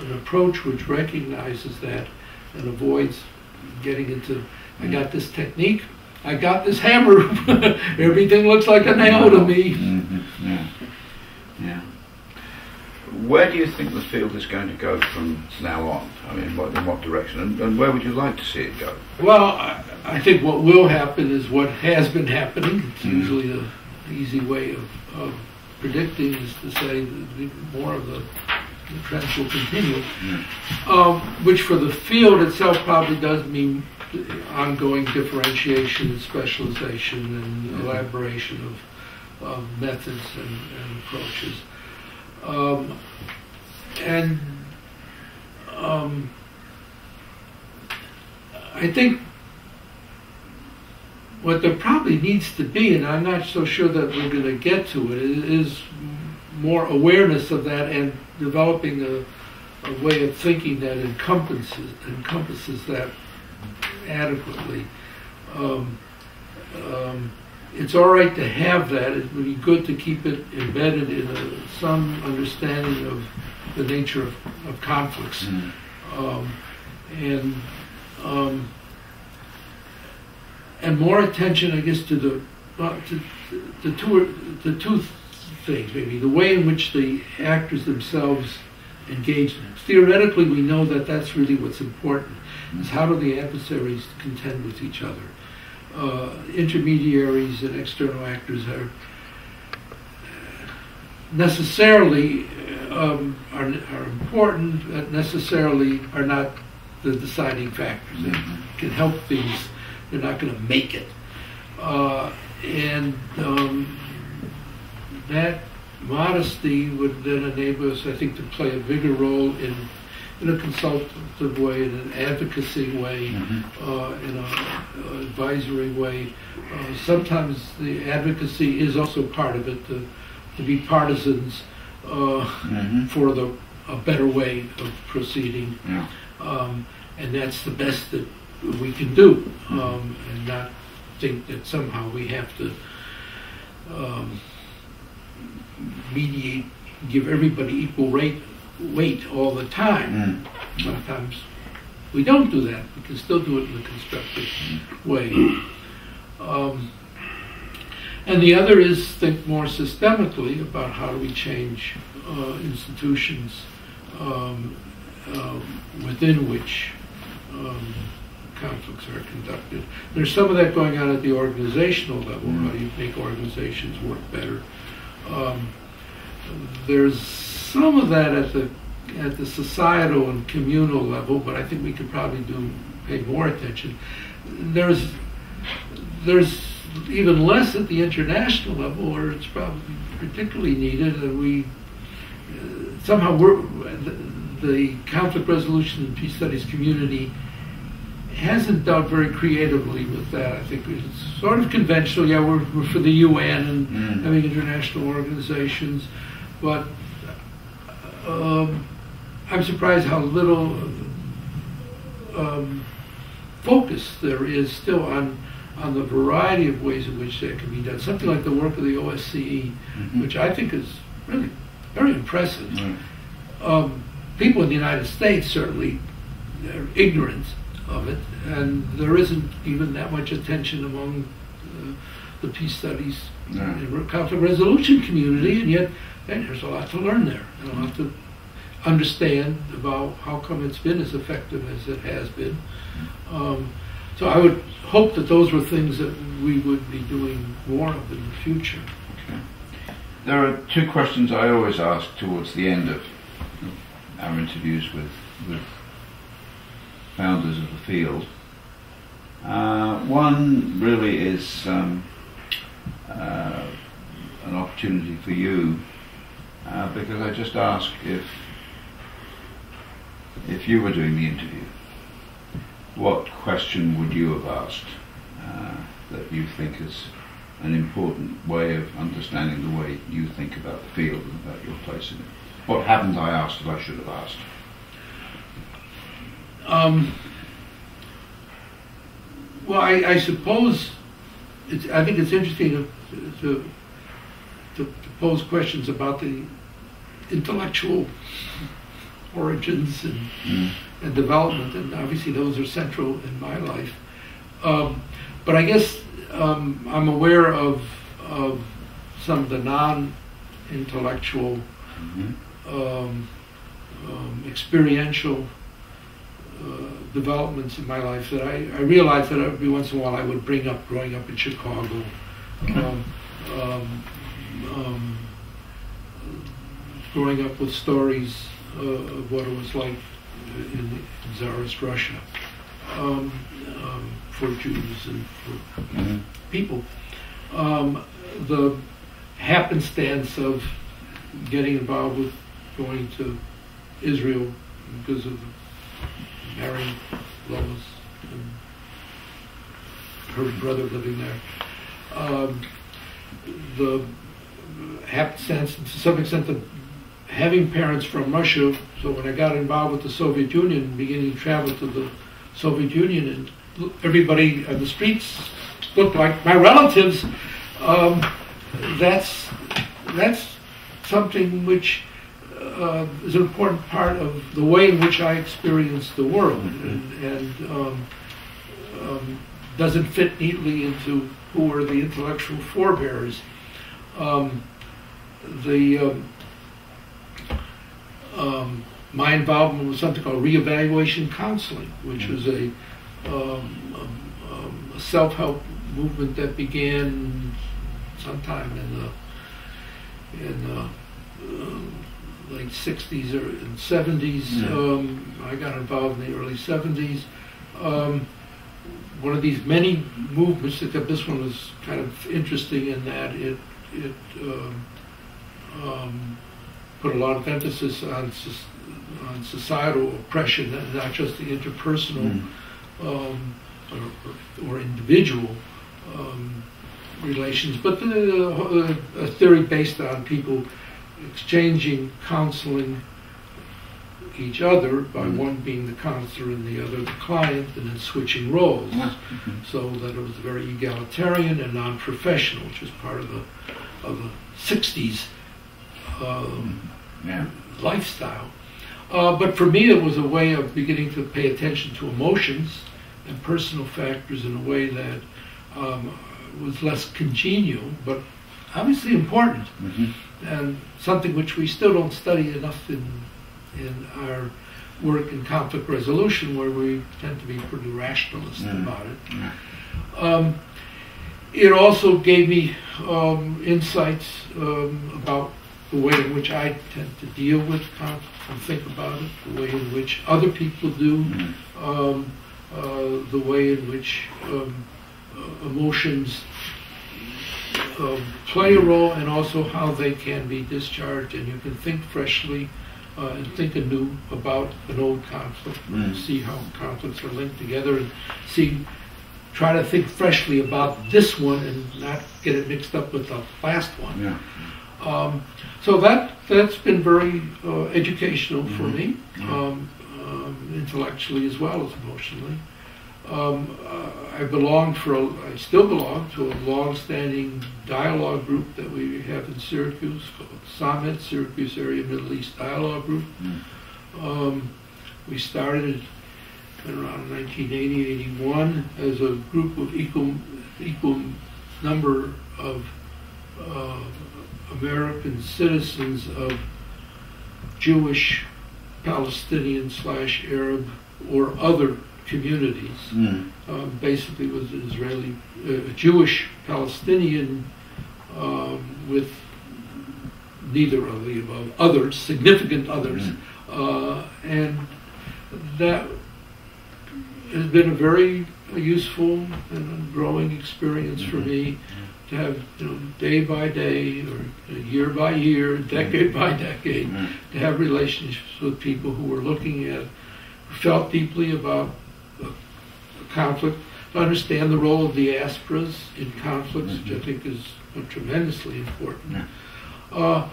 an approach which recognizes that and avoids getting into I got this technique I got this hammer everything looks like a nail to me Mhm, Yeah. Yeah. Where do you think the field is going to go from now on? I mean, what, in what direction? And, and where would you like to see it go? Well, I, I think what will happen is what has been happening. It's Mm. usually the easy way of, of predicting is to say more of the, the trends will continue, Mm. um, which for the field itself probably does mean ongoing differentiation and specialization and Mhm. elaboration of, of methods and, and approaches. Um, and um, I think what there probably needs to be, and I'm not so sure that we're going to get to it, is more awareness of that and developing a, a way of thinking that encompasses encompasses that adequately. Um, um, it's all right to have that. It would be good to keep it embedded in a, some understanding of the nature of, of conflicts Mm. um, and um, and more attention, I guess, to the well, to, the two the two things maybe the way in which the actors themselves engage. Them. Theoretically, we know that that's really what's important. Is how do the adversaries contend with each other? Uh, intermediaries and external actors are necessarily um, are, are important, but necessarily are not the deciding factors. They Mhm. can help things, they're not going to make it. Uh, and um, that modesty would then enable us, I think, to play a bigger role in, in a consultative way, in an advocacy way, Mhm. uh, in an advisory way. Uh, sometimes the advocacy is also part of it, to, to be partisans uh, Mhm. for the a better way of proceeding, Yeah. um, and that's the best that we can do, um, and not think that somehow we have to um, mediate, give everybody equal rate weight all the time. Mm. Sometimes we don't do that. We can still do it in a constructive way. Um, and the other is think more systemically about how do we change uh, institutions um, uh, within which um, conflicts are conducted. There's some of that going on at the organizational level. Mm. How do you make organizations work better? Um, there's some of that at the at the societal and communal level, but I think we could probably do pay more attention. There's there's even less at the international level, where it's probably particularly needed, and we uh, somehow we're the, the conflict resolution and peace studies community hasn't dealt very creatively with that. I think it's sort of conventional. Yeah, we're, we're for the UN and Mm. having international organizations, but um, I'm surprised how little um, focus there is still on on the variety of ways in which that can be done. Something like the work of the OSCE, Mhm. which I think is really very impressive. Right. Um, people in the United States certainly are ignorant of it, and there isn't even that much attention among uh, the peace studies and conflict resolution community, and yet hey, there's a lot to learn there, and a lot to understand about how come it's been as effective as it has been. Um, so I would hope that those were things that we would be doing more of in the future. Okay. There are two questions I always ask towards the end of our interviews with, with founders of the field. Uh, one really is um, uh, an opportunity for you uh, because I just ask if if you were doing the interview, what question would you have asked uh, that you think is an important way of understanding the way you think about the field and about your place in it? What haven't I asked that I should have asked? Um, well, I, I suppose it's, I think it's interesting to, to, to, pose questions about the intellectual origins and, Mm. and development, and obviously those are central in my life. Um, but I guess um, I'm aware of, of some of the non-intellectual Mhm. um, um, experiential developments in my life that I, I realized that every once in a while I would bring up growing up in Chicago. Um, um, um, growing up with stories uh, of what it was like in, in Tsarist Russia um, um, for Jews and for Mhm. people. Um, the happenstance of getting involved with going to Israel because of marrying Lois and her brother living there. Um, the happenstance, to some extent, the having parents from Russia. So when I got involved with the Soviet Union, beginning to travel to the Soviet Union, and everybody on the streets looked like my relatives. Um, that's that's something which uh, is an important part of the way in which I experience the world, and, and um, um, doesn't fit neatly into who are the intellectual forebears. Um, the um, um, my involvement with something called reevaluation counseling, which was a, um, um, um, a self-help movement that began sometime in the in the uh, late 60s or in 70s. Yeah. Um, I got involved in the early 70s. Um, one of these many movements, except this one was kind of interesting in that it it um, um, put a lot of emphasis on on societal oppression, and not just the interpersonal Mm. um, or, or individual um, relations, but the, uh, a theory based on people exchanging counseling each other by Mm. one being the counselor and the other the client, and then switching roles Mhm. so that it was very egalitarian and non-professional, which was part of the of the '60s um, Yeah. lifestyle. Uh, but for me, it was a way of beginning to pay attention to emotions and personal factors in a way that um, was less congenial, but obviously important, Mhm. and something which we still don't study enough in in our work in conflict resolution, where we tend to be pretty rationalist Mm. about it. Um, it also gave me um, insights um, about the way in which I tend to deal with conflict and think about it, the way in which other people do, Mm. um, uh, the way in which um, uh, play a role, and also how they can be discharged, and you can think freshly uh, and think anew about an old conflict, and Mm. see how conflicts are linked together, and see try to think freshly about this one and not get it mixed up with the last one. Yeah. Um, so that that's been very uh, educational for Mhm. me, um, um, intellectually as well as emotionally. Um, uh, I belonged for a, I still belong to a long-standing dialogue group that we have in Syracuse called SAMED, Syracuse Area Middle East Dialogue Group. Mm. Um, we started in around 1980, 81 as a group of equal, equal number of uh, American citizens of Jewish, Palestinian slash Arab or other communities. Mm. Um, basically was an Israeli, uh, Jewish Palestinian um, with neither of the above, others, significant others. Mm. Uh, and that has been a very useful and growing experience for Mhm. me to have, you know, day by day or year by year, decade by decade, Mm. to have relationships with people who were looking at, who felt deeply about conflict, to understand the role of diasporas in conflicts, which I Mhm. think is uh, tremendously important. Yeah. Uh,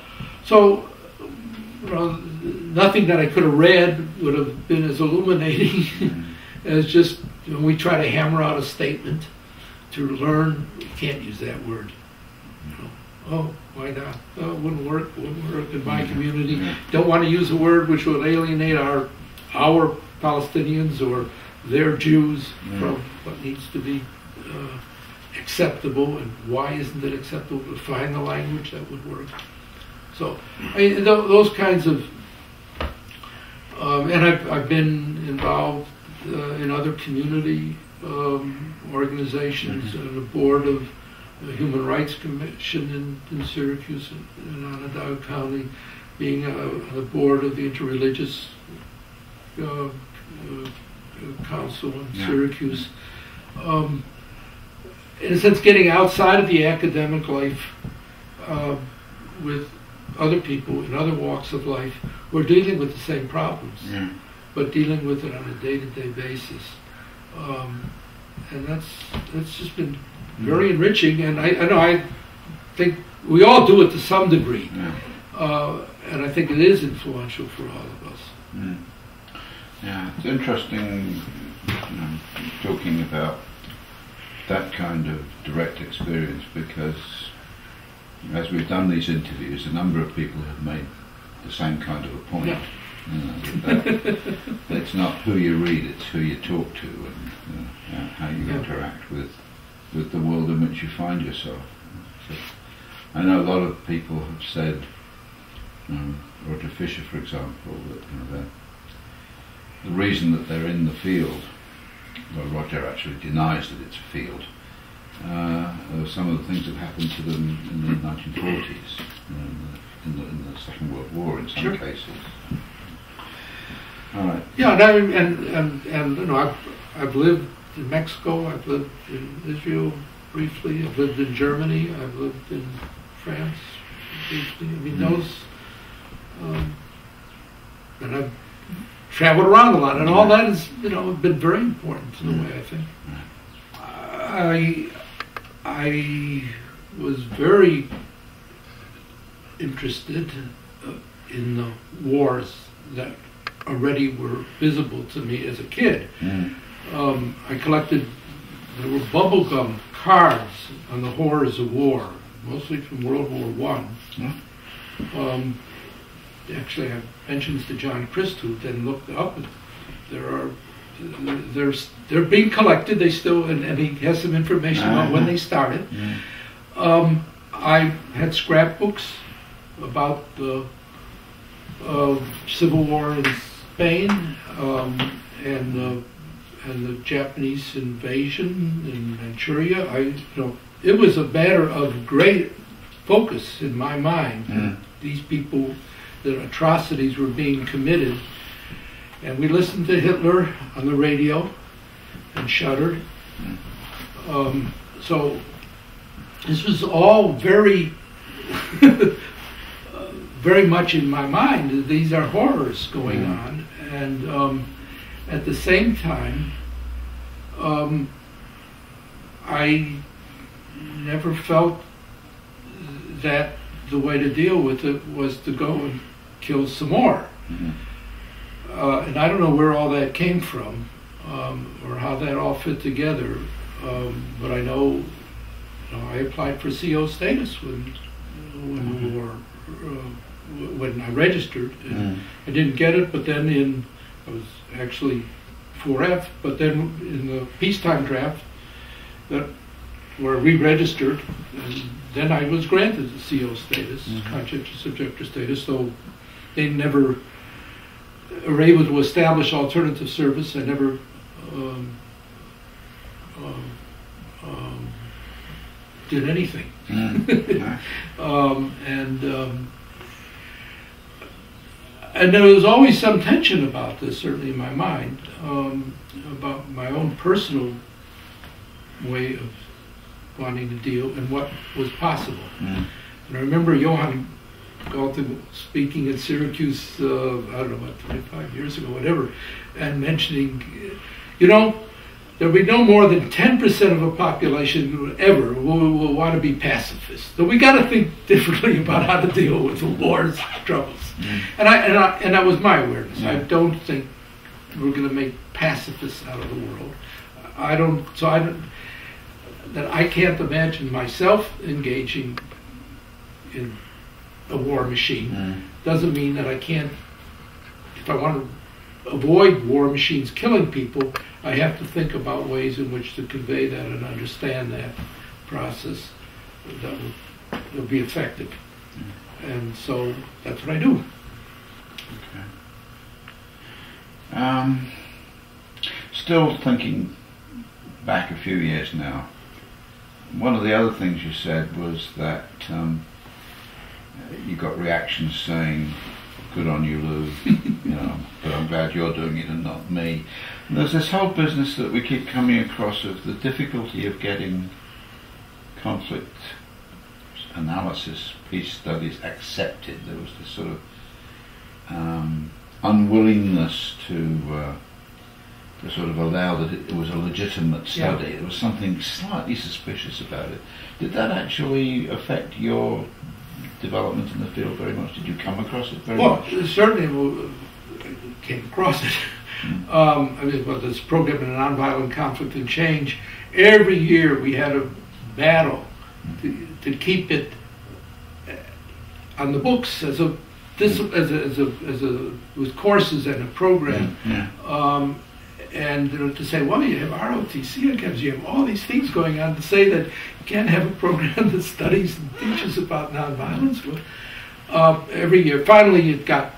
so, you know, nothing that I could have read would have been as illuminating Mm. as just when we try to hammer out a statement to learn, you can't use that word. You know, oh, why not? Oh, it wouldn't work, wouldn't work in my community. Yeah. Don't want to use a word which would alienate our, our Palestinians or their Jews Yeah. from what needs to be uh, acceptable and why isn't it acceptable? To find the language that would work. So, I mean, th- those kinds of, um, and I've, I've been involved uh, in other community um, organizations Mhm. and the board of the Human Rights Commission in, in Syracuse and Onondaga County, being uh, on the board of the Interreligious uh, uh, Council in Yeah. Syracuse. Um, in a sense, getting outside of the academic life uh, with other people in other walks of life who are dealing with the same problems Yeah. but dealing with it on a day-to-day basis. Um, and that's that's just been very enriching. And I, I know I think we all do it to some degree, Yeah. uh, and I think it is influential for all of us. Mm. Yeah, it's interesting you know, talking about that kind of direct experience because as we've done these interviews, a number of people have made the same kind of a point. Yeah. You know, that it's not who you read, it's who you talk to and you know, how you Yeah. interact with with the world in which you find yourself. So, I know a lot of people have said, um, Roger Fisher, for example, that you know, that the reason that they're in the field, well, Roger actually denies that it's a field, uh, are some of the things that happened to them in the 1940s, in, the, in, the, in the Second World War in some Sure. cases. All right. Yeah, and, I, and and and you know I've I've lived in Mexico, I've lived in Israel briefly, I've lived in Germany, I've lived in France briefly. I mean Mhm. those, um, and I've traveled around a lot, and all that has you know been very important in a way. I think. I I was very interested uh, in the wars that already were visible to me as a kid. Mm. Um, I collected, there were bubblegum cards on the horrors of war, mostly from World War One. Hmm. Um, actually I mentioned this to John Christ, who then looked up. And there are there's they're being collected. They still and, and he has some information about when they started. Yeah. Um, I had scrapbooks about the uh, Civil War in Spain um, and the and the Japanese invasion in Manchuria. I you know it was a matter of great focus in my mind. Mm. These people, the atrocities were being committed, and we listened to Hitler on the radio and shuddered. Um, so this was all very, very much in my mind. These are horrors going Mm. on, and um, at the same time, um, I never felt that the way to deal with it was to go and kill some more. Mhm. Uh, and I don't know where all that came from um, or how that all fit together, um, but I know, you know I applied for CO status when when we were uh, when I registered. And Mm. I didn't get it, but then in I was actually 4F, but then in the peacetime draft that where we registered, and then I was granted the CO status, Mhm. conscientious objector status. So they never were able to establish alternative service. I never um, um, um, did anything. Mm. Um, and um, and there was always some tension about this, certainly in my mind, um, about my own personal way of wanting to deal and what was possible. Mm. And I remember Johan Galtung speaking at Syracuse, uh, I don't know, about 25 years ago, whatever, and mentioning, you know, there'll be no more than 10% of a population ever will, will want to be pacifists. So we got to think differently about how to deal with the war's troubles. Mm. And I, and I, and that was my awareness. I don't think we're going to make pacifists out of the world. I don't, so I don't, that I can't imagine myself engaging in a war machine. Mm. Doesn't mean that I can't, if I want to avoid war machines killing people, I have to think about ways in which to convey that and understand that process that will, will be effective. And so that's what I do. Um, still thinking back a few years now, one of the other things you said was that um, you got reactions saying, good on you, Lou, you know, but I'm glad you're doing it and not me. And there's this whole business that we keep coming across of the difficulty of getting conflict analysis, peace studies accepted. There was this sort of um, unwillingness to uh, to sort of allow that it was a legitimate Yeah. study. There was something slightly suspicious about it. Did that actually affect your development in the field very much? Did you come across it very Well, much? certainly we came across it. Um, I mean, well, this program in nonviolent conflict and change, every year we had a battle to, to keep it uh, on the books as a this as a, as a as a with courses and a program. Yeah. Um, and to say, well, you have ROTC against you have all these things going on. To say that you can't have a program that studies and teaches about nonviolence, well, uh, every year, finally it got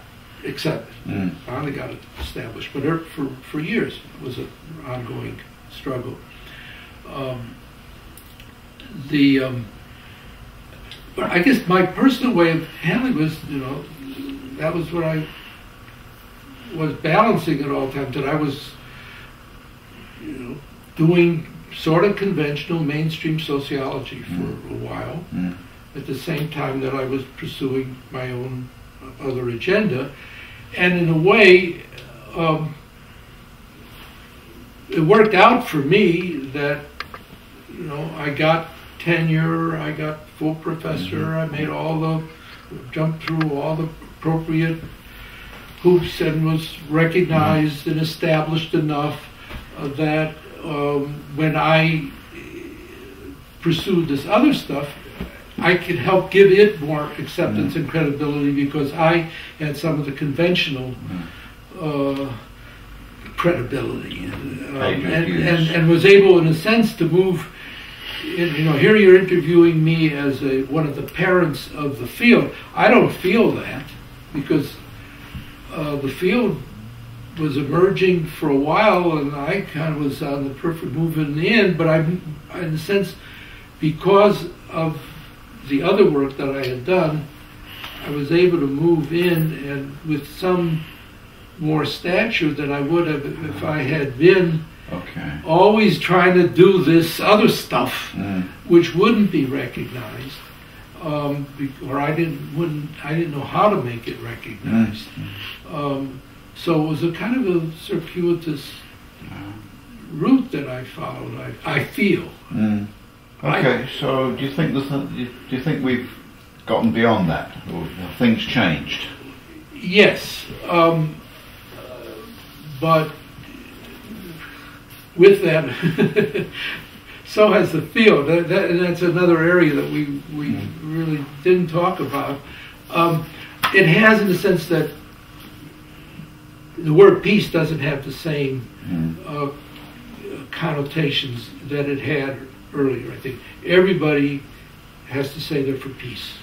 accepted. Mm. Finally got it established, but for for years it was an ongoing struggle. Um, the um, but I guess my personal way of handling was, you know, that was what I was balancing at all times. That I was, you know, doing sort of conventional mainstream sociology for a while, Mm. at the same time that I was pursuing my own other agenda, and in a way, um, it worked out for me that you know I got tenure, I got full professor, I made all the jumped through all the appropriate hoops and was recognized and established enough that um, when I pursued this other stuff, I could help give it more acceptance and credibility because I had some of the conventional uh, credibility um, and, and, and was able, in a sense, to move. in- You know, here you're interviewing me as a, one of the parents of the field. I don't feel that because uh, the field was emerging for a while, and I kind of was on the perfect moving in. But I'm, in a sense, because of the other work that I had done, I was able to move in and with some more stature than I would have if I had been Okay. always trying to do this other stuff, Mm. which wouldn't be recognized, um, or I didn't wouldn't I didn't know how to make it recognized. Um, so it was a kind of a circuitous route that I followed. I, I feel. Mm. Okay, so do you think the th- do you think we've gotten beyond that, or have things changed? Yes, um, but with that, so has the field. That, that, and that's another area that we, we really didn't talk about. Um, it has in the sense that the word peace doesn't have the same Mm. uh, connotations that it had earlier. I think everybody has to say they're for peace.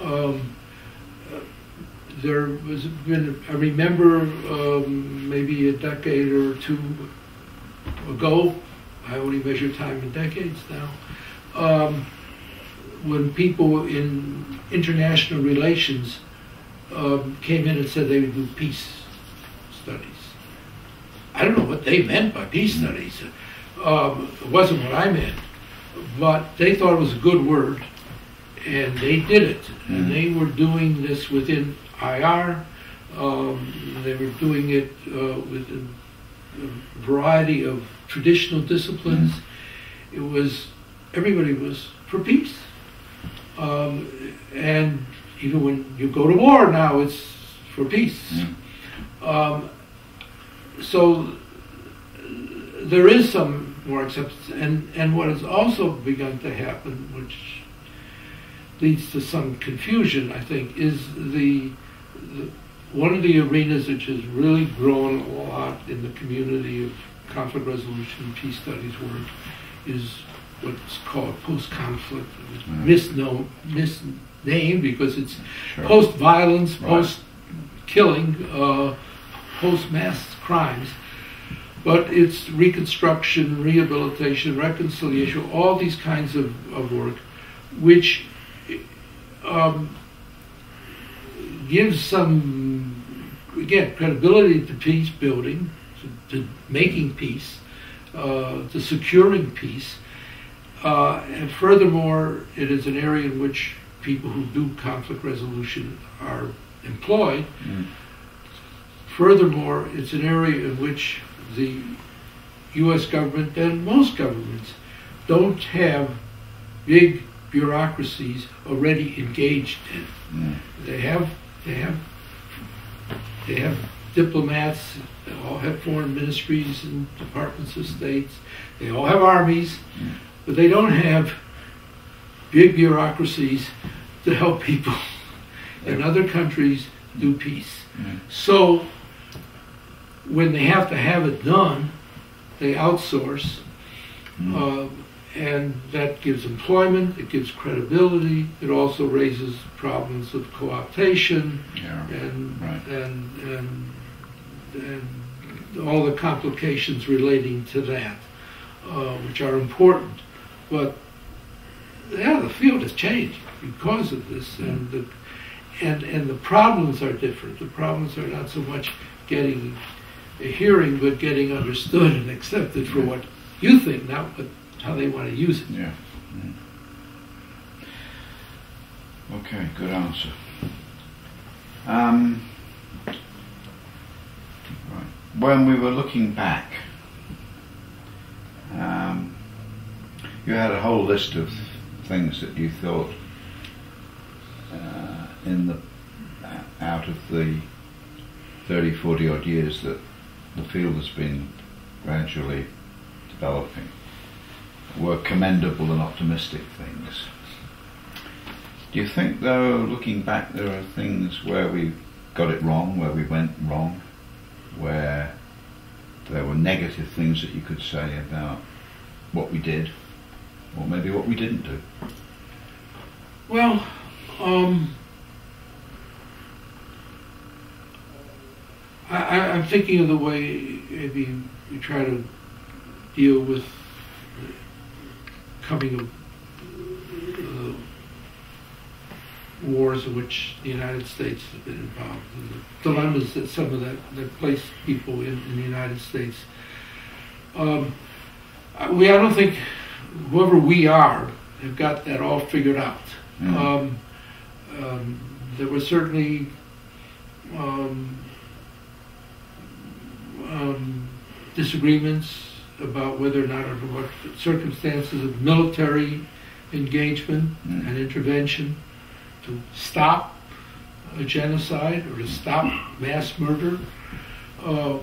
Um, there was been, I remember um, maybe a decade or two ago, I only measure time in decades now, um, when people in international relations um, came in and said they would do peace. I don't know what they meant by peace studies. Um, it wasn't what I meant, but they thought it was a good word, and they did it. And they were doing this within IR. Um, they were doing it uh, within a variety of traditional disciplines. It was everybody was for peace, um, and even when you go to war now, it's for peace. Um, so there is some more acceptance, and and what has also begun to happen, which leads to some confusion, I think, is the, the one of the arenas which has really grown a lot in the community of conflict resolution and peace studies work is what's called post-conflict, Mm. misno misnamed because it's Sure. post-violence, Right. post-killing, uh, post-mass crimes. But it's reconstruction, rehabilitation, reconciliation, all these kinds of, of work, which um, gives some, again, credibility to peace building, to, to making peace, uh, to securing peace. Uh, and furthermore, it is an area in which people who do conflict resolution are employed. Mm. Furthermore, it's an area in which the U.S. government and most governments don't have big bureaucracies already engaged in. Mm. They have, they have, they have diplomats. They all have foreign ministries and departments of states. They all have armies, but they don't have big bureaucracies to help people in other countries do peace. Mm. So when they have to have it done, they outsource, Mm. uh, and that gives employment, it gives credibility, it also raises problems of co-optation Yeah. and Right. and, and and all the complications relating to that, uh, which are important. But yeah, the field has changed because of this, and the and and the problems are different. The problems are not so much getting a hearing, but getting understood and accepted for what you think, not what how they want to use it. Yeah. Mm. Okay, good answer. Um, right. When we were looking back, um, you had a whole list of things that you thought uh, in the out of the 30, 40 odd years that the field has been gradually developing were commendable and optimistic things. Do you think, though, looking back, there are things where we got it wrong, where we went wrong, where there were negative things that you could say about what we did, or maybe what we didn't do? Well, um, I, I'm thinking of the way maybe you try to deal with coming of uh, wars in which the United States has been involved, and the dilemmas that some of that, that place people in, in the United States. Um, we, I don't think whoever we are have got that all figured out. Mm. Um, um, there was certainly um, um, disagreements about whether or not, under what circumstances of military engagement Mm. and intervention to stop a genocide or to stop mass murder uh,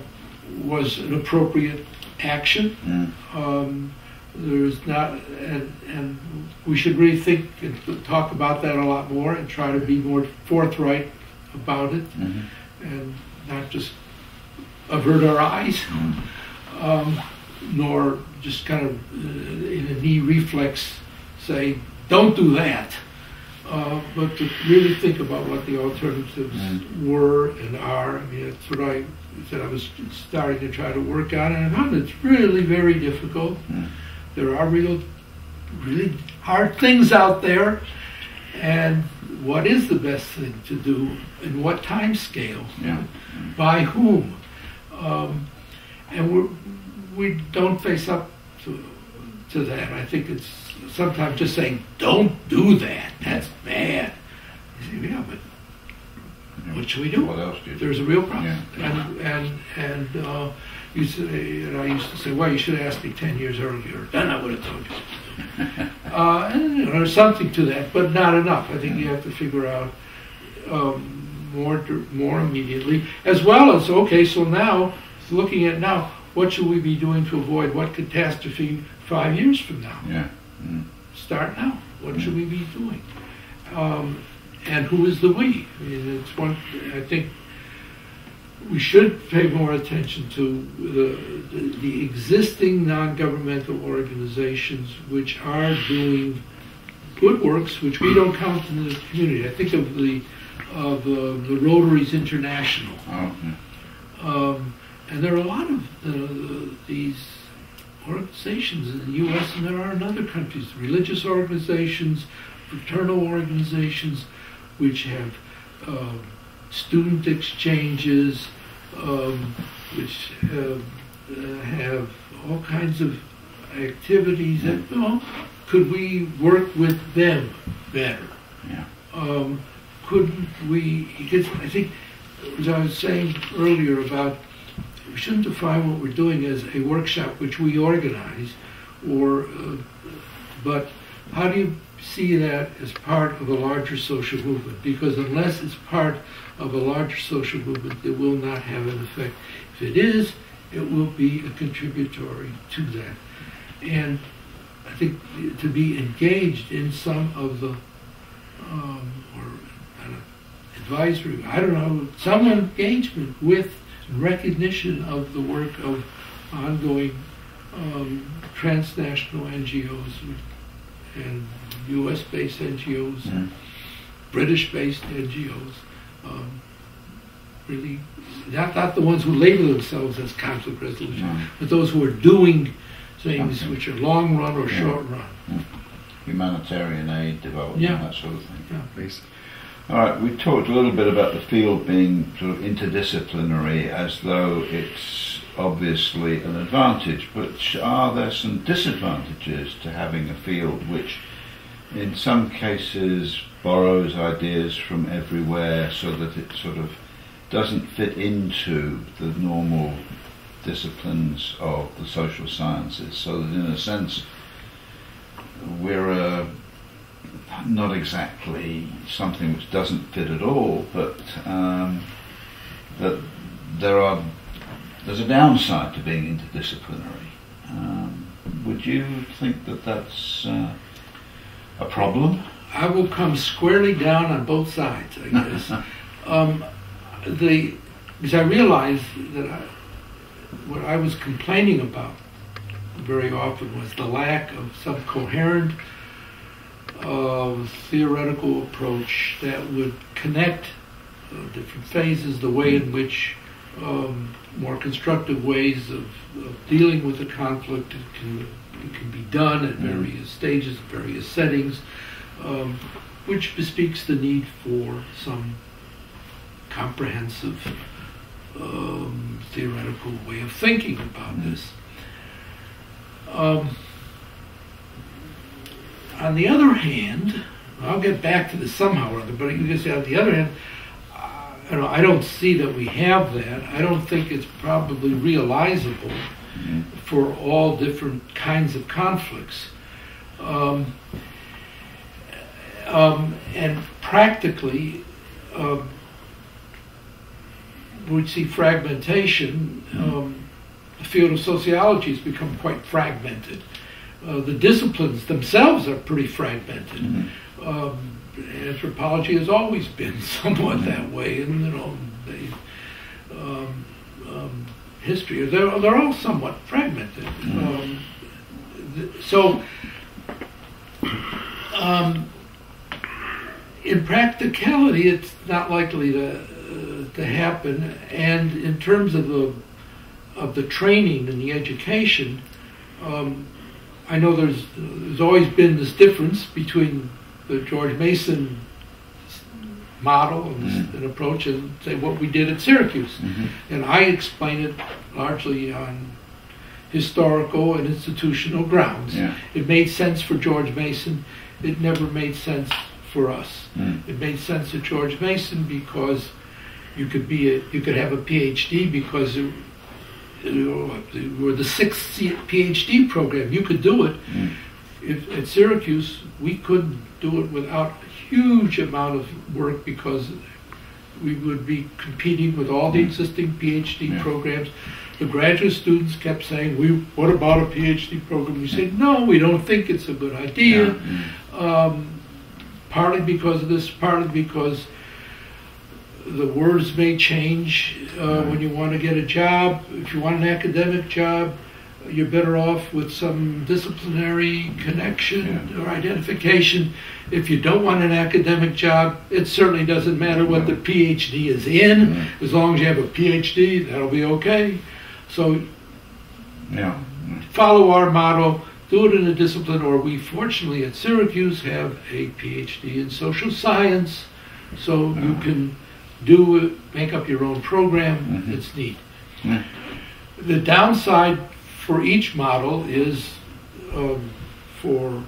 was an appropriate action. Mm. Um, there's not, and, and we should really think and talk about that a lot more and try to be more forthright about it Mhm. and not just avert our eyes, Mm. um, nor just kind of uh, in a knee reflex say, don't do that. Uh, but to really think about what the alternatives Mm. were and are. I mean, that's what I said I was starting to try to work on, and I found it's really very difficult. Mm. There are real, really hard things out there, and what is the best thing to do in what time scale? Yeah. By whom? Um, and we we don't face up to, to that. I think it's sometimes just saying, don't do that. That's bad. You say, yeah, but what should we do? What else do do? There's a real problem. Yeah. And, and, and uh, you say, and I used to say, well, you should have asked me 10 years earlier. Then I would have told you. uh, and you know, there's something to that, but not enough. I think you have to figure out um, more, more immediately, as well as, okay, so now, looking at now, what should we be doing to avoid what catastrophe five years from now? Yeah. Mm. start now. What should we be doing? Um, and who is the we? I mean, it's one. I think we should pay more attention to the, the, the existing non-governmental organizations which are doing good works, which we don't count in the community. I think of the of uh, the Rotaries International. Oh, yeah. Um, and there are a lot of uh, these organizations in the U.S. and there are in other countries, religious organizations, fraternal organizations, which have uh, student exchanges, um, which have, uh, have all kinds of activities. That, you know, could we work with them better? Yeah. um, couldn't we, I think, as I was saying earlier about, we shouldn't define what we're doing as a workshop which we organize, or, uh, but how do you see that as part of a larger social movement? Because unless it's part of a larger social movement, it will not have an effect. If it is, it will be a contributory to that. And I think to be engaged in some of the um, advisory, I don't know, some engagement with recognition of the work of ongoing um, transnational NGOs and U.S.-based NGOs, Mm. British-based NGOs. Um, really, not, not the ones who label themselves as conflict resolution, No. but those who are doing things Okay. which are long run or Yeah. short run. Humanitarian aid, development, Yeah. that sort of thing. Yeah. Please. All right, we talked a little bit about the field being sort of interdisciplinary as though it's obviously an advantage, but are there some disadvantages to having a field which in some cases borrows ideas from everywhere so that it sort of doesn't fit into the normal disciplines of the social sciences, so that in a sense we're uh, not exactly something which doesn't fit at all, but um, that there are there's a downside to being interdisciplinary. Um, would you think that that's uh, a problem? I will come squarely down on both sides, I guess. um, the because I realized that I, what I was complaining about very often was the lack of some coherent uh, theoretical approach that would connect uh, different phases, the way in which um, more constructive ways of, of, dealing with the conflict can, can be done at mm-hmm. various stages, various settings, um, which bespeaks the need for some comprehensive um, theoretical way of thinking about mm-hmm. this. On the other hand, I'll get back to this somehow or other, but you can say on the other hand, you know, I don't see that we have that. I don't think it's probably realizable mm-hmm. for all different kinds of conflicts. Um, um, and practically, um, we see fragmentation. Mm-hmm. Um, the field of sociology has become quite fragmented. Uh, the disciplines themselves are pretty fragmented. Mm-hmm. Um, anthropology has always been somewhat mm-hmm. that way, and you know, they, um, um, history they're they're all somewhat fragmented. Mm-hmm. Um, th- so. Um, in practicality, it's not likely to uh, to happen. And in terms of the of the training and the education, um, I know there's there's always been this difference between the George Mason model and, mm-hmm. and approach and say what we did at Syracuse, mm-hmm. and I explain it largely on historical and institutional grounds. Yeah. It made sense for George Mason. It never made sense for us. Mm. It made sense to George Mason because you could be a, you could have a PhD because it, were the sixth PhD program. You could do it. Mm. If, at Syracuse, we couldn't do it without a huge amount of work because we would be competing with all the mm. existing PhD yeah. programs. The graduate students kept saying, "We, what about a PhD program?" We said, "No, we don't think it's a good idea." Yeah. Mm. Um, partly because of this, partly because the words may change uh, when you want to get a job. If you want an academic job, you're better off with some disciplinary connection yeah. or identification. If you don't want an academic job, it certainly doesn't matter what the PhD is in. Yeah. As long as you have a PhD, that'll be okay. So, yeah. follow our motto do it in a discipline, or we fortunately at Syracuse have a PhD in social science, so you can do make up your own program. Mm-hmm. It's neat. Mm-hmm. The downside for each model is um, for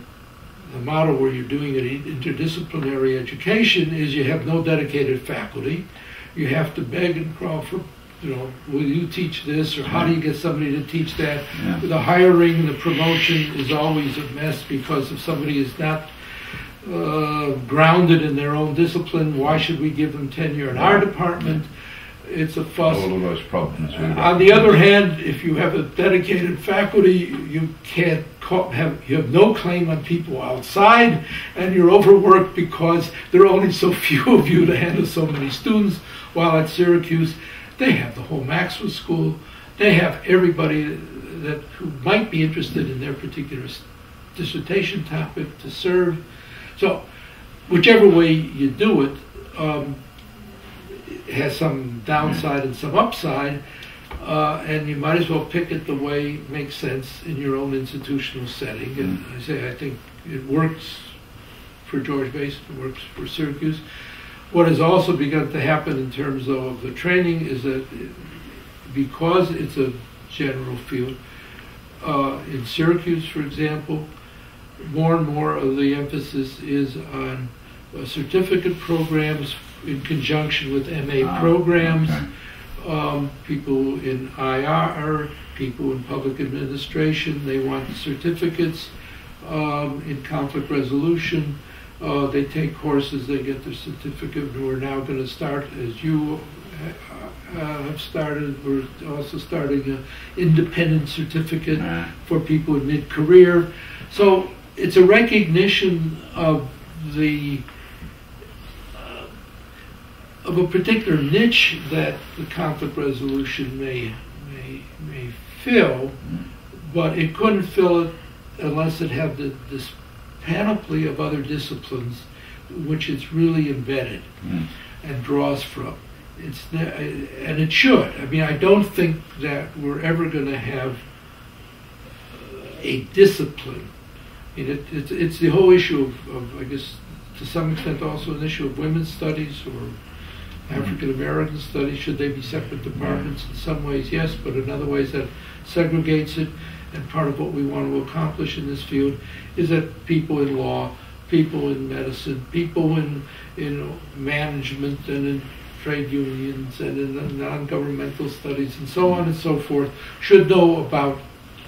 the model where you're doing an interdisciplinary education is you have no dedicated faculty. You have to beg and crawl for you know, will you teach this or how do you get somebody to teach that? Yeah. The hiring and the promotion is always a mess because if somebody is not uh, grounded in their own discipline, why should we give them tenure in our department? It's a fuss. All of those problems. Uh, on the other hand, if you have a dedicated faculty, you can't have you have no claim on people outside, and you're overworked because there are only so few of you to handle so many students. While at Syracuse, they have the whole Maxwell School. They have everybody that who might be interested in their particular dissertation topic to serve. So, whichever way you do it, um, it has some downside and some upside, uh, and you might as well pick it the way makes sense in your own institutional setting. And mm. I say I think it works for George Mason, it works for Syracuse. What has also begun to happen in terms of the training is that because it's a general field, uh, in Syracuse, for example, more and more of the emphasis is on uh, certificate programs in conjunction with MA ah, programs. Okay. Um, people in IR, people in public administration, they want certificates um, in conflict resolution. Uh, they take courses, they get their certificate, and we're now going to start, as you uh, have started, we're also starting an independent certificate for people in mid-career. So it's a recognition of the uh, of a particular niche that the conflict resolution may may may fill, but it couldn't fill it unless it had the, this panoply of other disciplines which it's really embedded Mm. and draws from. It's ne- and it should. I mean, I don't think that we're ever going to have a discipline. It, it's, it's the whole issue of, of, I guess, to some extent, also an issue of women's studies or African American studies. Should they be separate departments? In some ways, yes, but in other ways, that segregates it. And part of what we want to accomplish in this field is that people in law, people in medicine, people in in management and in trade unions and in non-governmental studies and so mm-hmm. on and so forth should know about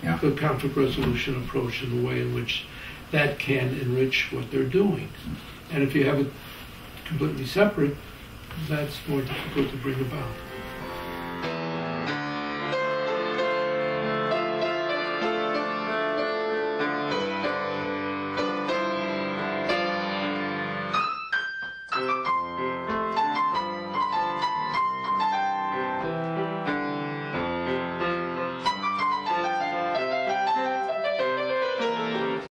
Yeah. the conflict resolution approach and the way in which that can enrich what they're doing. And if you have it completely separate, that's more difficult to bring about.